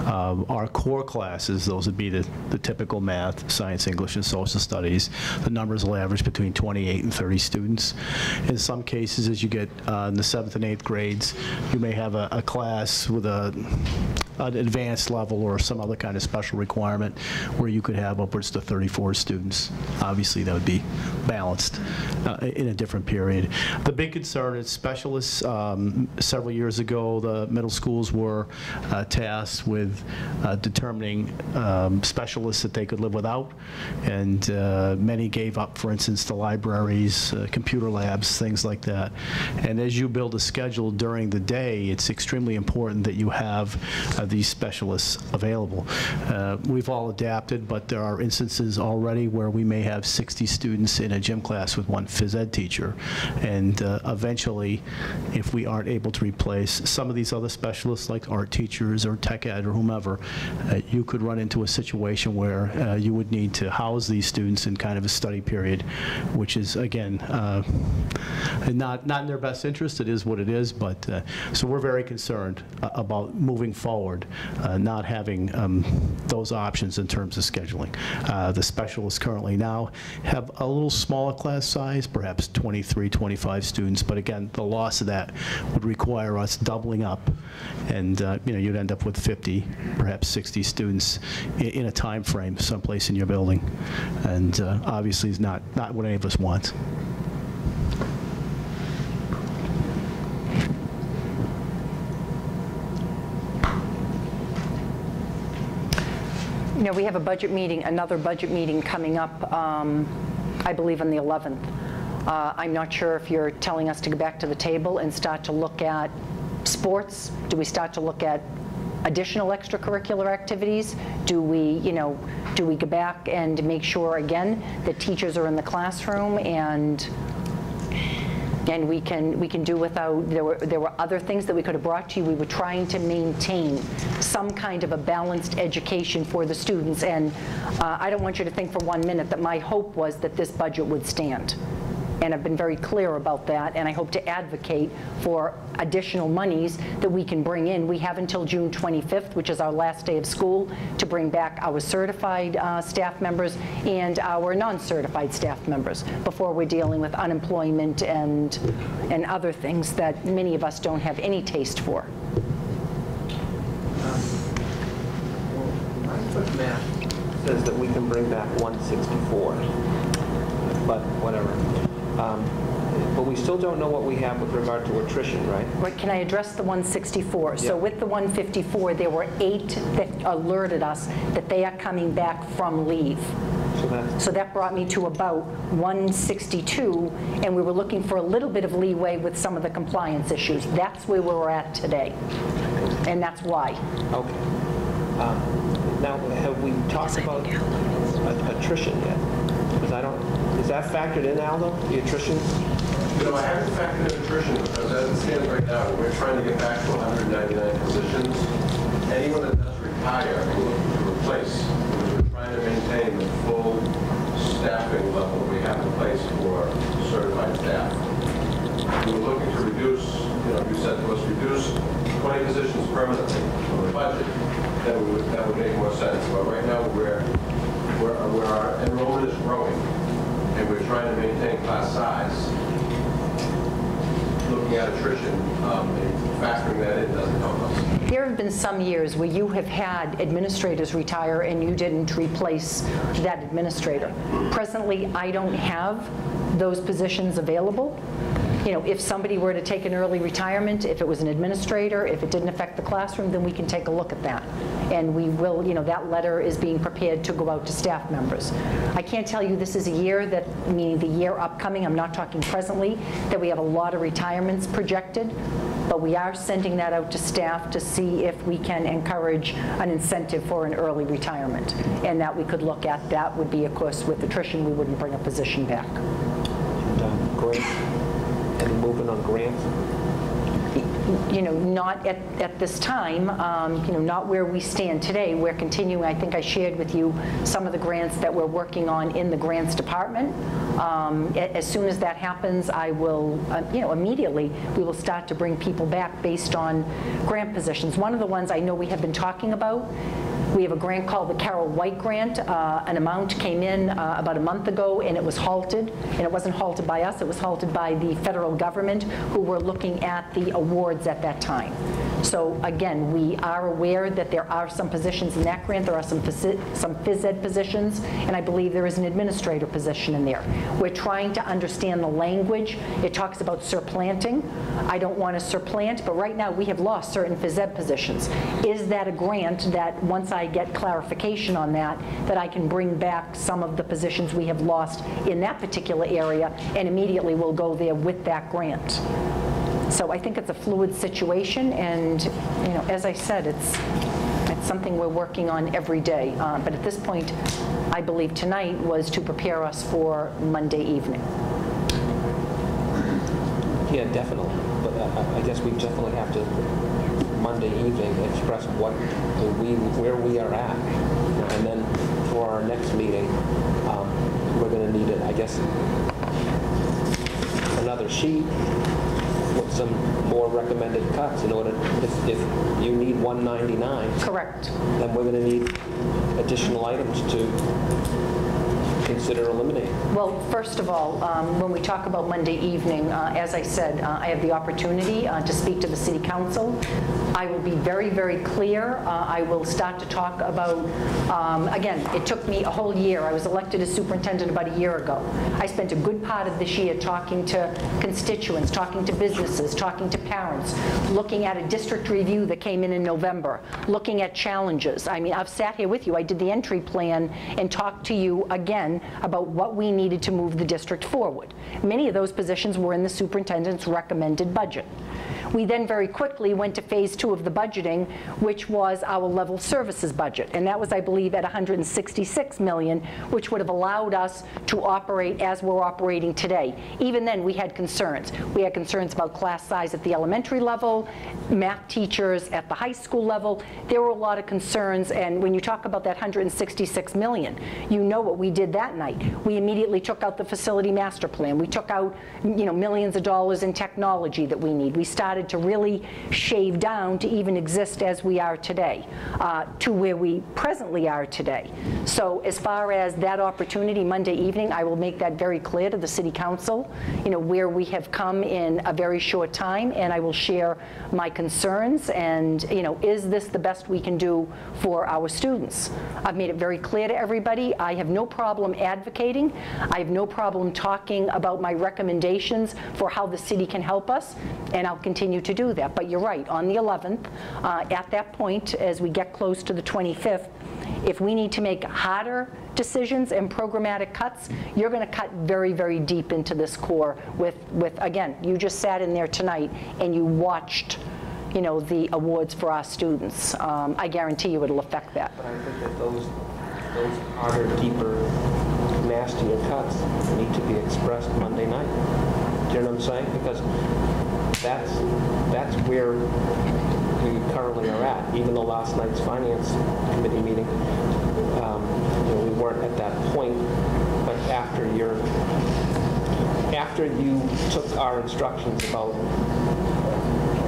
Um, Our core classes, those would be the the typical math, science, English, and social studies. The numbers will average between 28 and 30 students. In some cases, as you get uh, in the seventh and eighth grades, you may have a a class with a an advanced level or some other kind of special requirement where you could have upwards to 34 students. Obviously, that would be balanced uh, in a different period. The big concern is specialists. Um, Several years ago, the middle schools were uh, tasked with uh, determining um, specialists that they could live without, and uh, many gave up, for instance, the libraries, uh, computer labs, things like that. And as you build a schedule during the day, it's extremely important that you have uh, these specialists available. Uh, We've all adapted, but there are instances already where we may have 60 students in a gym class with one phys ed teacher. And uh, eventually, if we aren't able to replace some of these other specialists, like art teachers or tech ed or whomever, uh, you could run into a situation where you would need to house these students in kind of a study period, which is, again, uh, not, not in their best interest. It is what it is, but, uh, so we're very concerned uh, about moving forward, uh, not having um, those options in terms of scheduling. Uh, The specialists currently now have a little smaller class size, perhaps 23, 25 students, but again, the loss of that would require us doubling up, and, uh, you know, you'd end up with 50, perhaps 60 students i- in a time frame someplace in your building, and uh, obviously is not, not what any of us want. You know, we have a budget meeting, another budget meeting coming up, um, I believe on the 11th. Uh, I'm not sure if you're telling us to go back to the table and start to look at sports? Do we start to look at additional extracurricular activities? Do we, you know, do we go back and make sure, again, that teachers are in the classroom and and we can, we can do without, there were, there were other things that we could have brought to you. We were trying to maintain some kind of a balanced education for the students, and uh, I don't want you to think for one minute that my hope was that this budget would stand. And I've been very clear about that, and I hope to advocate for additional monies that we can bring in. We have until June 25th, which is our last day of school, to bring back our certified uh, staff members and our non-certified staff members before we're dealing with unemployment and, and other things that many of us don't have any taste for. Math says that we can bring back 164, but whatever. Um, But we still don't know what we have with regard to attrition, right? Right, can I address the 164? So with the 154, there were eight that alerted us that they are coming back from leave. So So that brought me to about 162, and we were looking for a little bit of leeway with some of the compliance issues. That's where we're at today, and that's why. okay. Um, Now, have we talked about attrition yet? Because I don't, is that factored in, Aldo, the attrition? You know, I haven't factored in attrition because as it stands right now, we're trying to get back to 199 positions. Anyone that does retire, we're looking to replace. We're trying to maintain the full staffing level we have in place for certified staff. We're looking to reduce, you know, you said to us, reduce 20 positions permanently from the budget, that would, that would make more sense. But right now, where, where where our enrollment is growing, and we're trying to maintain class size, looking at attrition, um, factoring that in doesn't help us. There have been some years where you have had administrators retire and you didn't replace that administrator. Presently, I don't have those positions available. You know, if somebody were to take an early retirement, if it was an administrator, if it didn't affect the classroom, then we can take a look at that. And we will, you know, that letter is being prepared to go out to staff members. I can't tell you this is a year that, meaning the year upcoming, I'm not talking presently, that we have a lot of retirements projected, but we are sending that out to staff to see if we can encourage an incentive for an early retirement. And that we could look at, that would be, of course, with attrition, we wouldn't bring a position back. And, Grant, any movement on grants? You know, not at, at this time, um, you know, not where we stand today. We're continuing, I think I shared with you some of the grants that we're working on in the grants department. Um, As soon as that happens, I will, uh, you know, immediately, we will start to bring people back based on grant positions. One of the ones I know we have been talking about we have a grant called the Carol White Grant. Uh, An amount came in uh, about a month ago, and it was halted. And it wasn't halted by us, it was halted by the federal government, who were looking at the awards at that time. So again, we are aware that there are some positions in that grant. There are some some phys ed positions, and I believe there is an administrator position in there. We're trying to understand the language. It talks about surplanting. I don't want to surplant, but right now, we have lost certain phys ed positions. Is that a grant that, once I get clarification on that, that I can bring back some of the positions we have lost in that particular area, and immediately we'll go there with that grant? So I think it's a fluid situation, and, you know, as I said, it's, it's something we're working on every day. Uh, But at this point, I believe tonight was to prepare us for Monday evening. Yeah, definitely, but I- I I guess we definitely have to, Monday evening, express what we, where we are at. And then for our next meeting, um, we're going to need, it, I guess, another sheet with some more recommended cuts in order, if, if you need 199, Correct. then we're going to need additional items to consider eliminating. Well, first of all, um, when we talk about Monday evening, uh, as I said, uh, I have the opportunity uh, to speak to the city council. I will be very, very clear. Uh, I will start to talk about, um, again, it took me a whole year. I was elected as superintendent about a year ago. I spent a good part of this year talking to constituents, talking to businesses, talking to parents, looking at a district review that came in in November, looking at challenges. I mean, I've sat here with you. I did the entry plan and talked to you again about what we needed to move the district forward. Many of those positions were in the superintendent's recommended budget. We then very quickly went to phase two of the budgeting, which was our level services budget. And that was, I believe, at 166 million, which would have allowed us to operate as we're operating today. Even then, we had concerns. We had concerns about class size at the elementary level, math teachers at the high school level. There were a lot of concerns, and when you talk about that 166 million, you know what we did that night. We immediately took out the facility master plan. We took out, you know, millions of dollars in technology that we need. We started to really shave down to even exist as we are today, uh, to where we presently are today. So as far as that opportunity Monday evening, I will make that very clear to the city council, you know, where we have come in a very short time, and I will share my concerns and, you know, is this the best we can do for our students? I've made it very clear to everybody, I have no problem advocating. I have no problem talking about my recommendations for how the city can help us, and I'll continue to do that. But you're right, on the 11th, uh, at that point, as we get close to the 25th, if we need to make harder decisions and programmatic cuts, you're going to cut very, very deep into this core with, with, again, you just sat in there tonight and you watched, you know, the awards for our students. Um, I guarantee you it'll affect that. But I think that those, those harder, deeper, nastier cuts need to be expressed Monday night. Do you know what I'm saying? Because that's, that's where we currently are at. Even though last night's finance committee meeting, um, you know, we weren't at that point, but after your, after you took our instructions about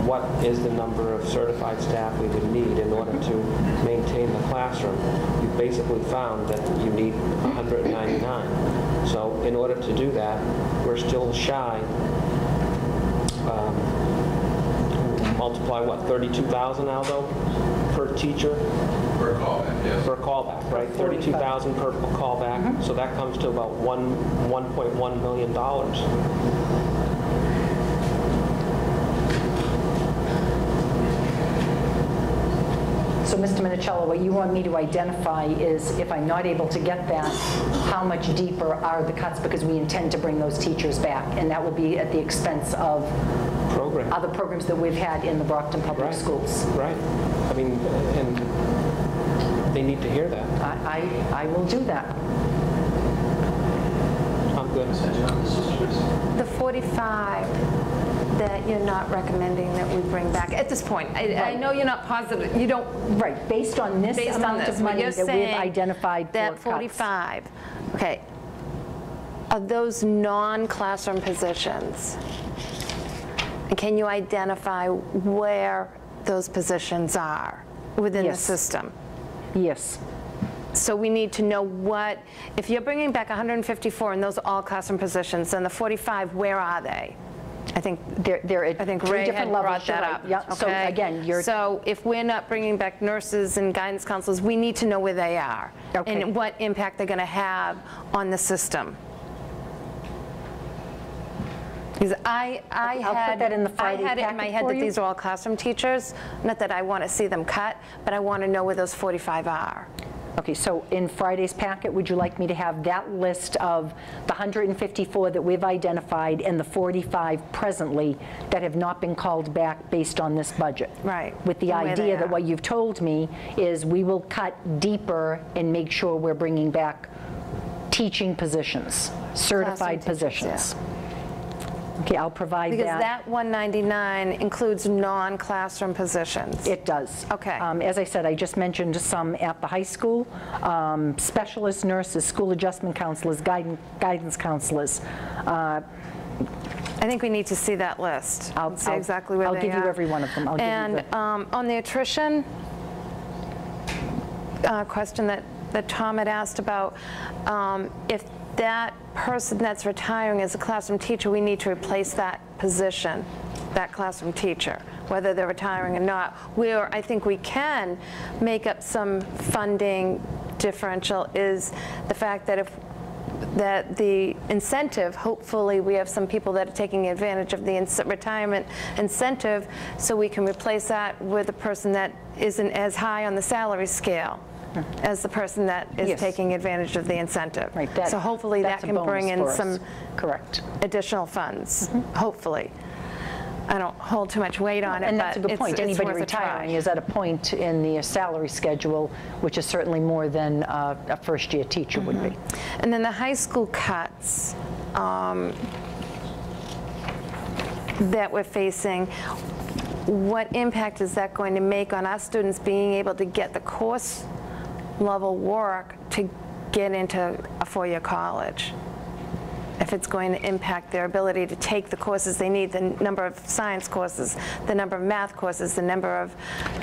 what is the number of certified staff we would need in order to maintain the classroom, you basically found that you need 199. So in order to do that, we're still shy um, multiply, what, 32,000 Aldo, per teacher? Per callback, yes. Per callback, right? 32,000 per callback, mm-hmm. so that comes to about one, $1.1 million. dollars. So, Mr. Minichiello, what you want me to identify is, if I'm not able to get that, how much deeper are the cuts? Because we intend to bring those teachers back, and that will be at the expense of Program. other programs that we've had in the Brockton Public Right. Schools. Right. I mean, and they need to hear that. I, I I will do that. I'm good. The 45 that you're not recommending that we bring back, at this point, I, I Right. know you're not positive, you don't, Right, based on this based on amount this, of money you're that we've saying, identified for that cuts. 45, okay, are those non-classroom positions? And can you identify where those positions are within the Yes. system? Yes. So we need to know what, if you're bringing back 154 and those are all classroom positions, then the 45, where are they? I think, They're, they're at I think three Ray different had levels. brought that I- up. Yeah, so okay? again, you're, So if we're not bringing back nurses and guidance counselors, we need to know where they are. Okay. And what impact they're going to have on the system. Because I, I I'll put had. that in the Friday I had it in my packet head for that you. these are all classroom teachers. Not that I want to see them cut, but I want to know where those 45 are. Okay, so in Friday's packet, would you like me to have that list of the 154 that we've identified and the 45 presently that have not been called back based on this budget? Right, With the and where they idea that what you've told me is we will cut deeper and make sure we're bringing back teaching positions, certified teachers, yeah. positions. Okay, I'll provide Because that 199 includes non-classroom positions. It does. Okay. Um, As I said, I just mentioned some at the high school, um, specialist nurses, school adjustment counselors, guidance guidance counselors. Uh, I think we need to see that list. I'll- and See I'll- exactly where I'll they are. give you every one of them. I'll give you And the- um, on the attrition, uh, question that, that Tom had asked about, um, if that person that's retiring as a classroom teacher, we need to replace that position, that classroom teacher, whether they're retiring or not. Where I think we can make up some funding differential is the fact that if that the incentive, hopefully we have some people that are taking advantage of the retirement incentive, so we can replace that with a person that isn't as high on the salary scale as the person that is Yes. taking advantage of the incentive. Right, that- So hopefully that can bring in some Correct. additional funds, hopefully. I don't hold too much weight on it, And that's a good point. it's Anybody try. retiring is at a point in the salary schedule, which is certainly more than uh, a first-year teacher would be. And then the high school cuts um, that we're facing, what impact is that going to make on our students being able to get the course level work to get into a four-year college? If it's going to impact their ability to take the courses they need, the number of science courses, the number of math courses, the number of,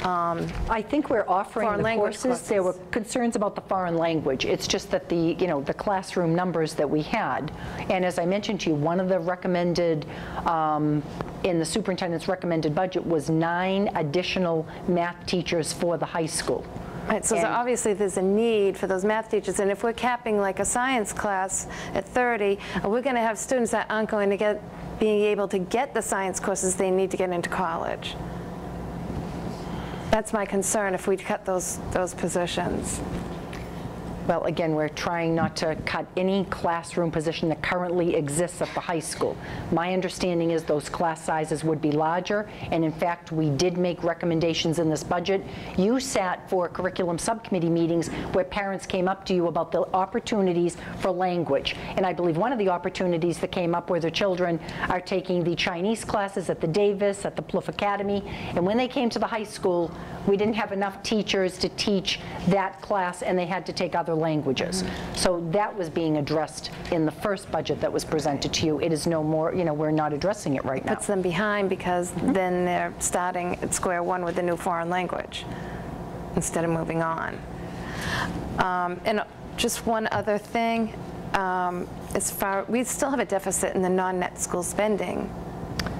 um, I think we're offering Foreign the language courses. There were concerns about the foreign language. It's just that the, you know, the classroom numbers that we had. And as I mentioned to you, one of the recommended, um, in the superintendent's recommended budget was nine additional math teachers for the high school. Right, so And- obviously there's a need for those math teachers, and if we're capping like a science class at 30, we're going to have students that aren't going to get, being able to get the science courses they need to get into college. That's my concern if we cut those, those positions. Well, again, we're trying not to cut any classroom position that currently exists at the high school. My understanding is those class sizes would be larger, and in fact, we did make recommendations in this budget. You sat for curriculum subcommittee meetings where parents came up to you about the opportunities for language. And I believe one of the opportunities that came up where the children are taking the Chinese classes at the Davis, at the Plouffe Academy, and when they came to the high school, we didn't have enough teachers to teach that class, and they had to take other languages. So that was being addressed in the first budget that was presented to you. It is no more, you know, we're not addressing it right now. Puts them behind because then they're starting at square one with a new foreign language instead of moving on. Um, And just one other thing, um, as far, we still have a deficit in the non-net school spending.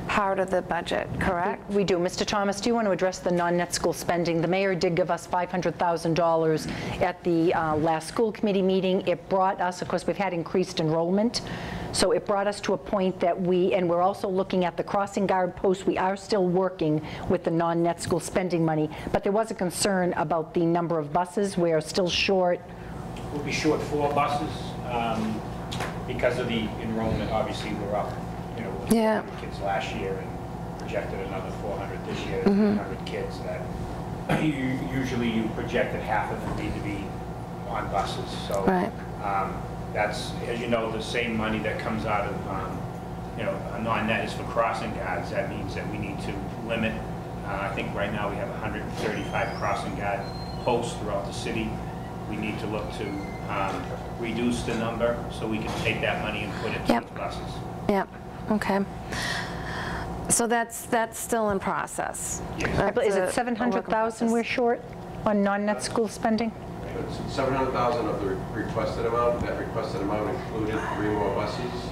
How part of the budget, correct? We do. Mr. Thomas, do you want to address the non-net school spending? The mayor did give us $500,000 at the uh, last school committee meeting. It brought us, of course, we've had increased enrollment, so it brought us to a point that we, and we're also looking at the crossing guard posts. We are still working with the non-net school spending money, but there was a concern about the number of buses. We're still short. We'll be short four buses um, because of the enrollment. Obviously, we're up, you know, with Yeah. kids last year and projected another 400 this year, 300 kids that [CLEARS THROAT] you- usually you projected half of them need to be on buses. So Right. um, that's, as you know, the same money that comes out of, um, you know, a non-net is for crossing guards. That means that we need to limit, uh, I think right now we have 135 crossing guard posts throughout the city. We need to look to um, reduce the number so we can take that money and put it Yep. towards buses. Yep, okay. So that's, that's still in process? Yes. Is That's it a- a work in 700,000 we're process. short on non-net school spending? 700,000 of the requested amount, that requested amount included three more buses?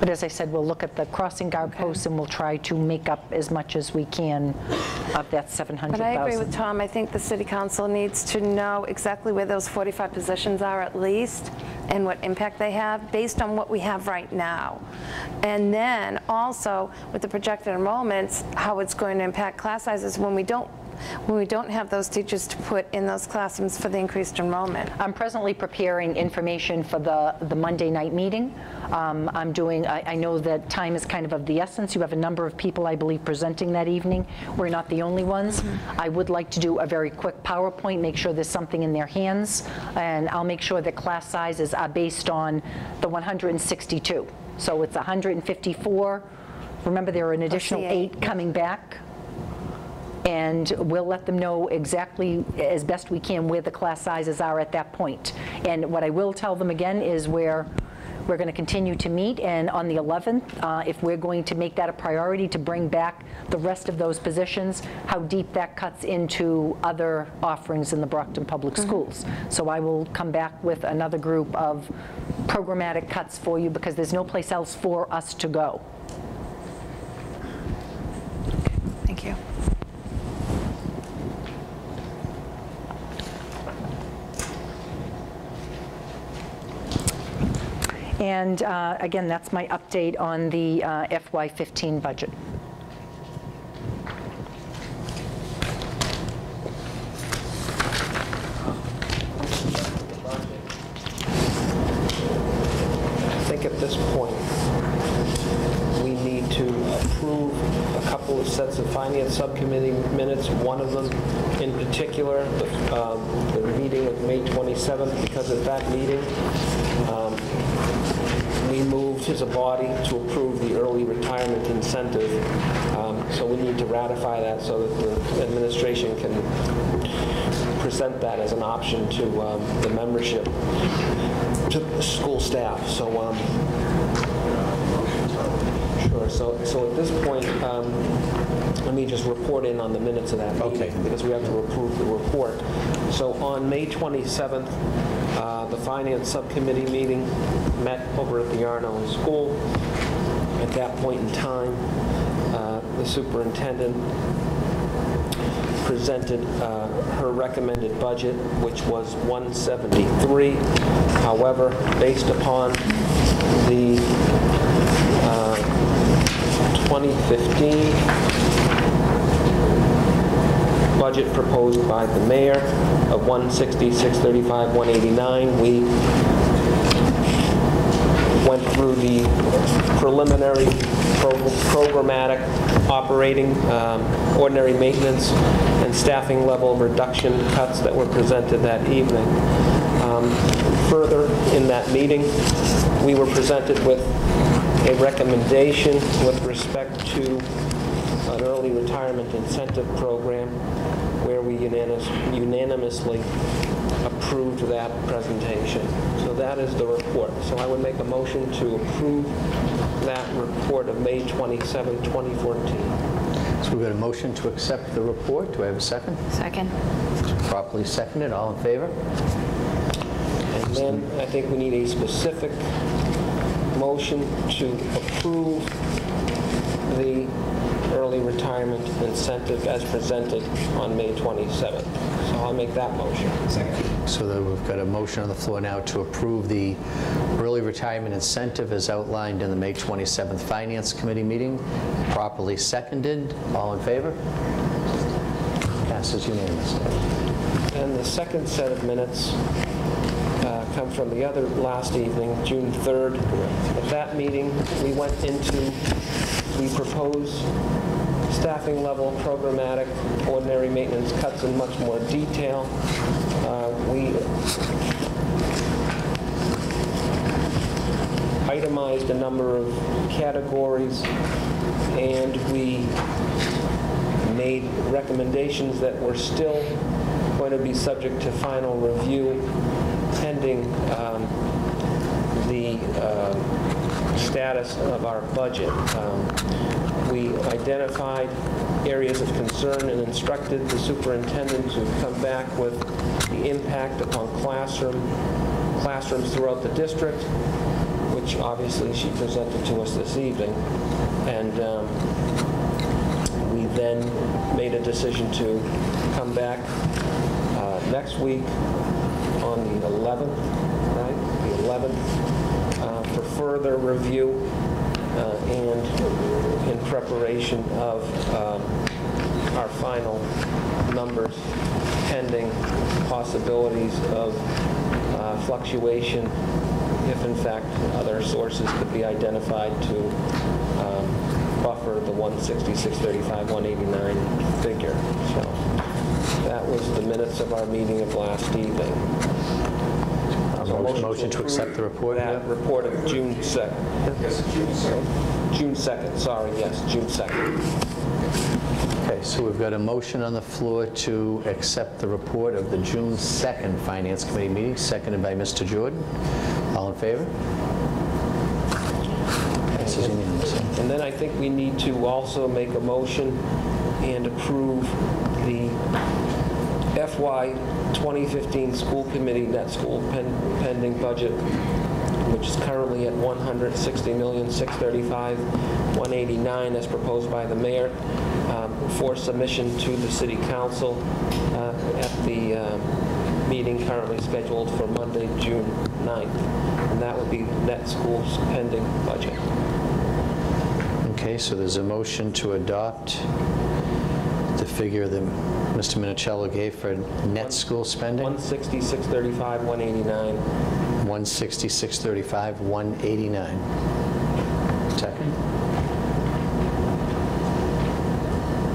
But as I said, we'll look at the crossing guard posts and we'll try to make up as much as we can of that 700,000. But I agree with Tom, I think the city council needs to know exactly where those 45 positions are at least, and what impact they have, based on what we have right now. And then also, with the projected enrollments, how it's going to impact class sizes when we don't, we don't have those teachers to put in those classrooms for the increased enrollment. I'm presently preparing information for the, the Monday night meeting. Um, I'm doing, I, I know that time is kind of of the essence. You have a number of people, I believe, presenting that evening. We're not the only ones. I would like to do a very quick PowerPoint, make sure there's something in their hands, and I'll make sure that class sizes are based on the 162. So it's 154. Remember, there are an additional eight coming back and we'll let them know exactly, as best we can, where the class sizes are at that point. And what I will tell them again is where we're going to continue to meet, and on the 11th, uh, if we're going to make that a priority to bring back the rest of those positions, how deep that cuts into other offerings in the Brockton Public Schools. So I will come back with another group of programmatic cuts for you, because there's no place else for us to go. Thank you. And uh, again, that's my update on the uh, FY15 budget. I think at this point, we need to approve a couple of sets of finance subcommittee minutes. One of them in particular, the um, the meeting of May 27th, because at that meeting, um, we moved as a body to approve the early retirement incentive. Um, So we need to ratify that so that the administration can present that as an option to um, the membership, to the school staff. So, um, sure, so, so at this point, um, let me just report in on the minutes of that meeting. Okay. Because we have to approve the report. So on May 27th, uh, the Finance Subcommittee meeting met over at the Yarnell School. At that point in time, uh, the superintendent presented uh, her recommended budget, which was 173. However, based upon the uh, 2015 budget proposed by the mayor of 160, 635, 189, we went through the preliminary pro- programmatic operating, um, ordinary maintenance, and staffing level reduction cuts that were presented that evening. Um, Further, in that meeting, we were presented with a recommendation with respect to an early retirement incentive program unanimous- unanimously approved that presentation. So that is the report. So I would make a motion to approve that report of May 27, 2014. So we've got a motion to accept the report. Do I have a second? Second. Properly seconded, all in favor? And then I think we need a specific motion to approve the early retirement incentive as presented on May 27th. So I'll make that motion. Second. So that we've got a motion on the floor now to approve the early retirement incentive as outlined in the May 27th Finance Committee meeting, properly seconded. All in favor? Passes unanimously. And the second set of minutes uh, come from the other last evening, June 3rd. At that meeting, we went into, we proposed staffing level, programmatic, ordinary maintenance cuts in much more detail. Uh, We itemized a number of categories, and we made recommendations that were still going to be subject to final review pending um, the um, status of our budget. Um, We identified areas of concern and instructed the superintendent to come back with the impact upon classroom, classrooms throughout the district, which obviously she presented to us this evening. And um, we then made a decision to come back uh, next week on the 11th, right? The 11th, uh, for further review uh, and in preparation of um, our final numbers pending possibilities of uh, fluctuation if in fact other sources could be identified to um, buffer the 160, 635, 189 figure. So that was the minutes of our meeting of last evening. Motion motion to accept the report? That report of June 2nd. June 2nd, sorry, yes, June 2nd. Okay, so we've got a motion on the floor to accept the report of the June 2nd Finance Committee meeting, seconded by Mr. Jordan. All in favor? Passes unanimously. And then I think we need to also make a motion and approve the FY 2015 school committee net school pen- pending budget, which is currently at 160,635,189 as proposed by the mayor, um, for submission to the city council uh, at the um, meeting currently scheduled for Monday, June 9th. And that would be net school pending budget. Okay, so there's a motion to adopt the figure that Mr. Minichiello gave for net school spending, 160, 635, 189. 160, 635, 189. Second?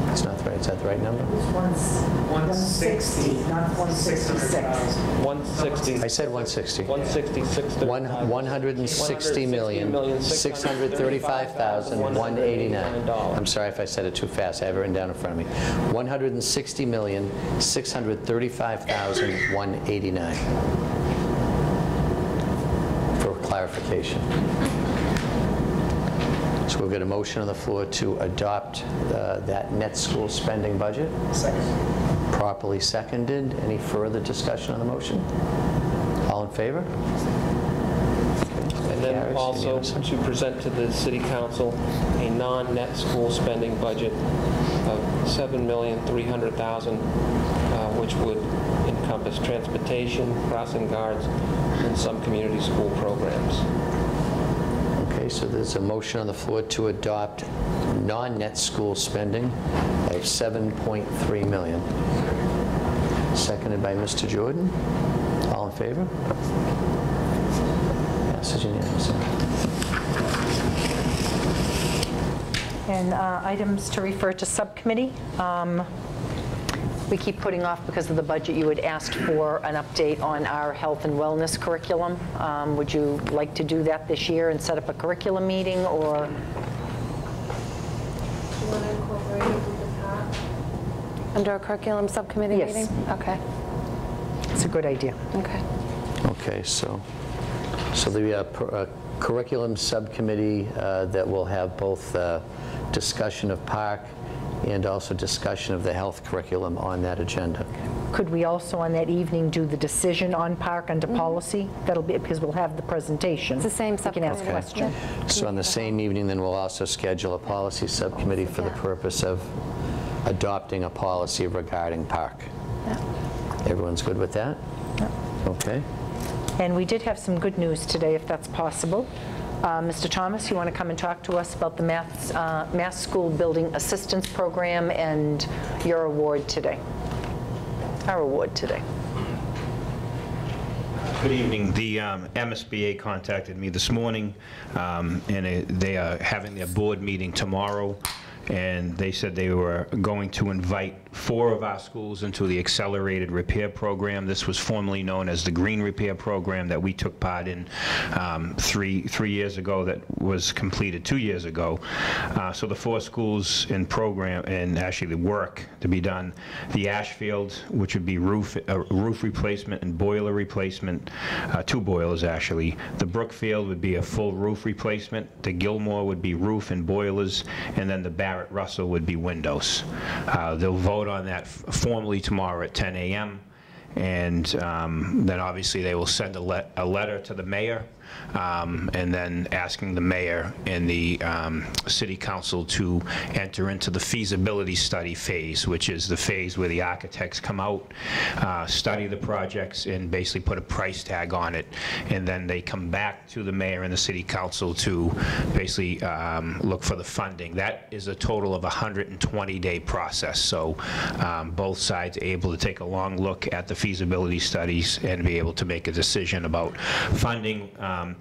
That's not right, is that the right number? 160, not 166. 160, I said 160. 160, 635. One hundred and sixty million, six hundred thirty-five thousand, one eighty-nine. I'm sorry if I said it too fast, I have it written down in front of me. One hundred and sixty million, six hundred thirty-five thousand, one eighty-nine. For clarification. So we've got a motion on the floor to adopt uh, that net school spending budget. Second. Properly seconded. Any further discussion on the motion? All in favor? And then also to present to the city council a non-net school spending budget of 7,300,000, uh, which would encompass transportation, crossing guards, and some community school programs. So there's a motion on the floor to adopt non-net school spending of 7.3 million. Seconded by Mr. Jordan. All in favor? Passes unanimously. And uh, items to refer to subcommittee. Um, We keep putting off because of the budget. You had asked for an update on our health and wellness curriculum. Um, Would you like to do that this year and set up a curriculum meeting, or? Under a curriculum subcommittee Yes. meeting? Okay, It's a good idea. okay. Okay, so, so the uh, per- uh, curriculum subcommittee uh, that will have both uh, discussion of PARCC and also discussion of the health curriculum on that agenda. Could we also, on that evening, do the decision on PARCC under mm-hmm. policy? That'll be, because we'll have the presentation. It's the same We can ask subcommittee. questions. So on the same evening, then we'll also schedule a policy subcommittee for the purpose of adopting a policy regarding PARCC. Everyone's good with that? Okay. And we did have some good news today, if that's possible. Uh, Mr. Thomas, you want to come and talk to us about the Mass, uh, Mass School Building Assistance Program and your award today? Our award today. Good evening. The um, MSBA contacted me this morning, um, and they are having their board meeting tomorrow, and they said they were going to invite four of our schools into the Accelerated Repair Program. This was formerly known as the Green Repair Program that we took part in um, three, three years ago, that was completed two years ago. Uh, So the four schools in program, and actually the work to be done, the Ashfield, which would be roof, uh, roof replacement and boiler replacement, uh, two boilers actually. The Brookfield would be a full roof replacement. The Gilmore would be roof and boilers, and then the Barrett Russell would be windows. Uh, They'll vote on that formally tomorrow at 10 a.m. And um, then obviously they will send a le- a letter to the mayor, um, and then asking the mayor and the um, city council to enter into the feasibility study phase, which is the phase where the architects come out, uh, study the projects, and basically put a price tag on it. And then they come back to the mayor and the city council to basically um, look for the funding. That is a total of 120-day process. So um, both sides able to take a long look at the feasibility studies and be able to make a decision about funding. Um,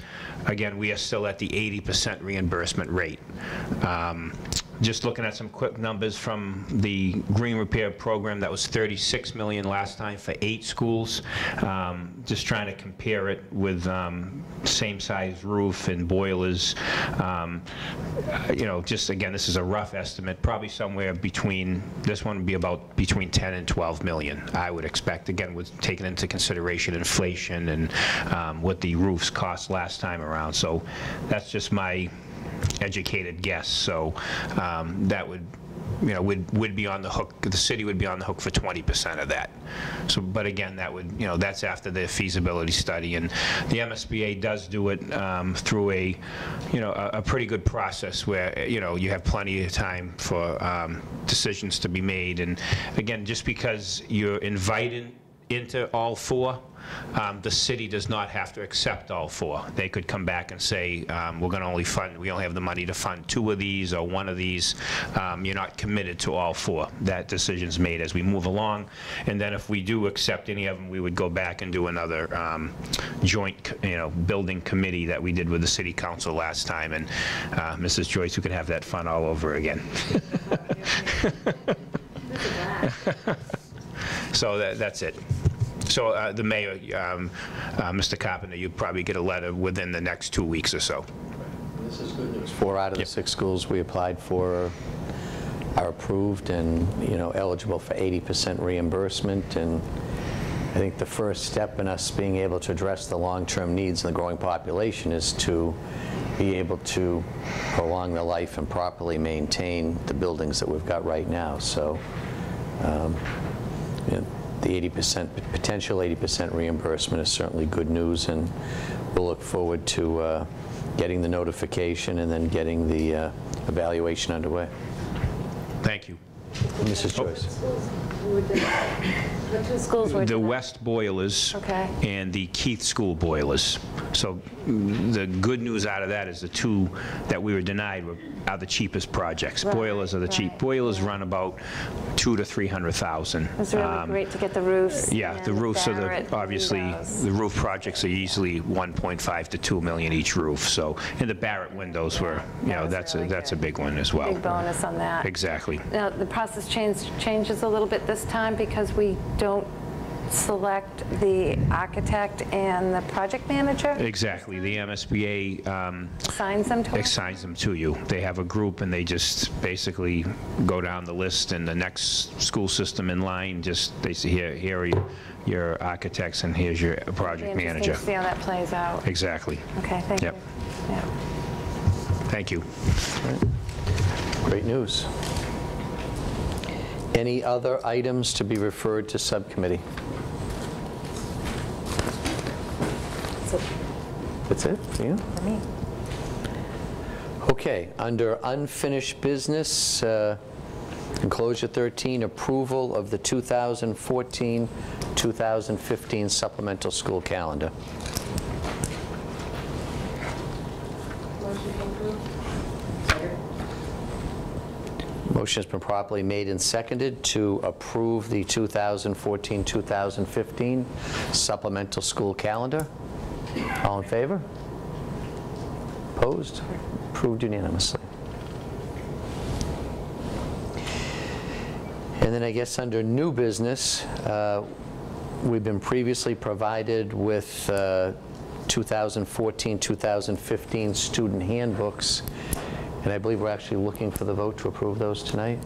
Again, we are still at the 80% reimbursement rate. Um, Just looking at some quick numbers from the Green Repair Program, that was 36 million last time for eight schools. Um, Just trying to compare it with um, same-size roof and boilers. Um, You know, just, again, this is a rough estimate, probably somewhere between, this one would be about between 10 and 12 million, I would expect, again, with taking into consideration inflation and um, what the roofs cost last time around. So that's just my educated guess. So um, that would, you know, would, would be on the hook, the city would be on the hook for 20% of that. So, but again, that would, you know, that's after the feasibility study. And the MSBA does do it um, through a, you know, a, a pretty good process where, you know, you have plenty of time for um, decisions to be made. And again, just because you're invited into all four, um, the city does not have to accept all four. They could come back and say, um, we're going to only fund, we only have the money to fund two of these or one of these. Um, You're not committed to all four. That decision's made as we move along. And then if we do accept any of them, we would go back and do another um, joint, you know, building committee that we did with the city council last time. And uh, Mrs. Joyce, we could have that fun all over again. [LAUGHS] [LAUGHS] [LAUGHS] So that, that's it. So uh, the mayor, um, uh, Mr. Carpenter, you'd probably get a letter within the next two weeks or so. This is good news. Four out of the six schools we applied for are approved and, you know, eligible for 80% reimbursement. And I think the first step in us being able to address the long-term needs of the growing population is to be able to prolong the life and properly maintain the buildings that we've got right now. So um, you know, the 80%, potential 80% reimbursement is certainly good news, and we'll look forward to uh, getting the notification and then getting the uh, evaluation underway. Thank you. Mrs. Joyce? The two schools were The West boilers Okay. and the Keith School boilers. So mm, the good news out of that is the two that we were denied were, are the cheapest projects. Right, Boilers are the cheap. Boilers run about two to 300,000. It's really Um, great to get the roofs. Yeah, the roofs are the, obviously, windows. the roof projects are easily 1.5 to 2 million each roof, so, and the Barrett windows were, you know, was that's, a really that's a big one as well. Big bonus on that. Exactly. Now, the process change- changes a little bit this time because we don't select the architect and the project manager? Exactly. The MSBA um, Assigns them to us? assigns them to you. They have a group, and they just basically go down the list, and the next school system in line, just, they say, here, here are your- your architects, and here's your project manager. to see how that plays out. Exactly. Okay, thank you. Yeah. Thank you. Great news. Any other items to be referred to subcommittee? That's it, for you? Okay, under unfinished business, uh, enclosure 13, approval of the 2014-2015 supplemental school calendar. Motion has been properly made and seconded to approve the 2014-2015 supplemental school calendar. All in favor? Opposed? Approved unanimously. And then I guess under new business, uh, we've been previously provided with uh, 2014-2015 student handbooks, and I believe we're actually looking for the vote to approve those tonight.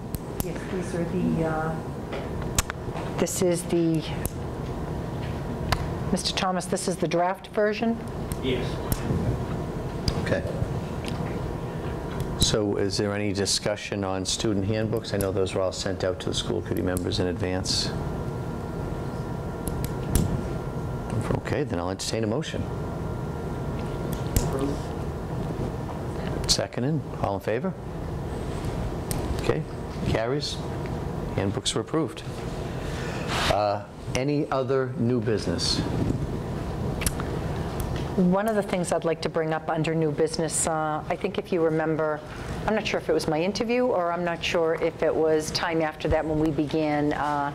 Yes, these are the, uh, this is the, Mr. Thomas, this is the draft version? Yes. Okay. So is there any discussion on student handbooks? I know those were all sent out to the school committee members in advance. Okay, then I'll entertain a motion. Seconded, all in favor? Okay, carries. Handbooks are approved. Uh, Any other new business? One of the things I'd like to bring up under new business, uh, I think if you remember, I'm not sure if it was my interview or I'm not sure if it was time after that when we began uh,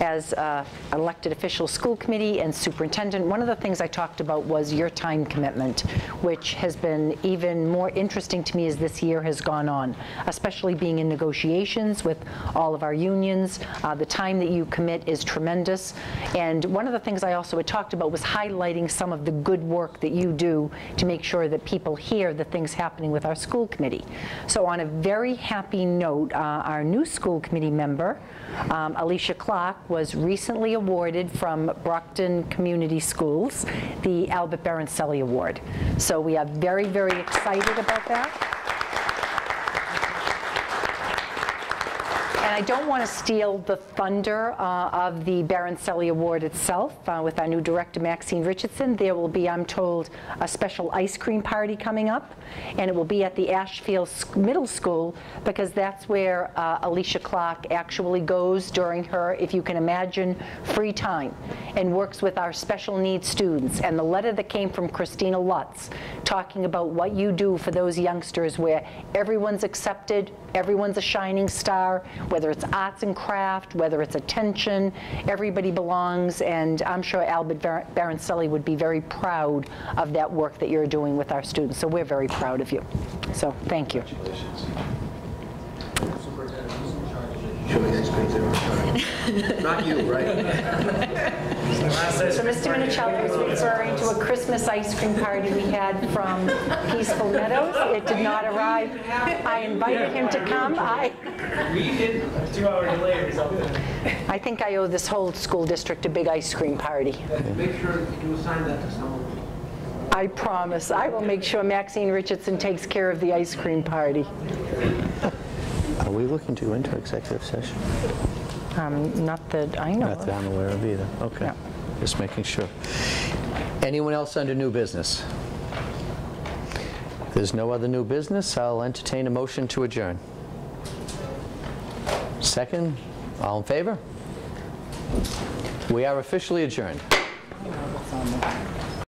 as uh, elected official school committee and superintendent, one of the things I talked about was your time commitment, which has been even more interesting to me as this year has gone on, especially being in negotiations with all of our unions. Uh, The time that you commit is tremendous. And one of the things I also had talked about was highlighting some of the good work that you do to make sure that people hear the things happening with our school committee. So on a very happy note, uh, our new school committee member, um, Allisha Clark, was recently awarded from Brockton Community Schools the Albert Barancelli Award. So we are very, very excited about that. I don't want to steal the thunder uh, of the Barancelli Award itself. Uh, With our new director, Maxine Richardson, there will be, I'm told, a special ice cream party coming up, and it will be at the Ashfield Middle School, because that's where uh, Allisha Clark actually goes during her, if you can imagine, free time, and works with our special needs students. And the letter that came from Christina Lutz, talking about what you do for those youngsters where everyone's accepted, everyone's a shining star, whether it's arts and craft, whether it's attention, everybody belongs, and I'm sure Albert Bar- Barancelli would be very proud of that work that you're doing with our students, so we're very proud of you. So, thank you. Not you, right? So Mr. Minichiello was referring to a Christmas ice cream party we had from Peaceful Meadows. It did not arrive. I invited him to come. I, We did two hour delay or something. I think I owe this whole school district a big ice cream party. Make sure you assign that to someone. I promise. I will make sure Maxine Richardson takes care of the ice cream party. Are we looking to go into executive session? Um, Not that I know Not that of. I'm aware of either. Okay, No. just making sure. Anyone else under new business? If there's no other new business, I'll entertain a motion to adjourn. Second, all in favor? We are officially adjourned.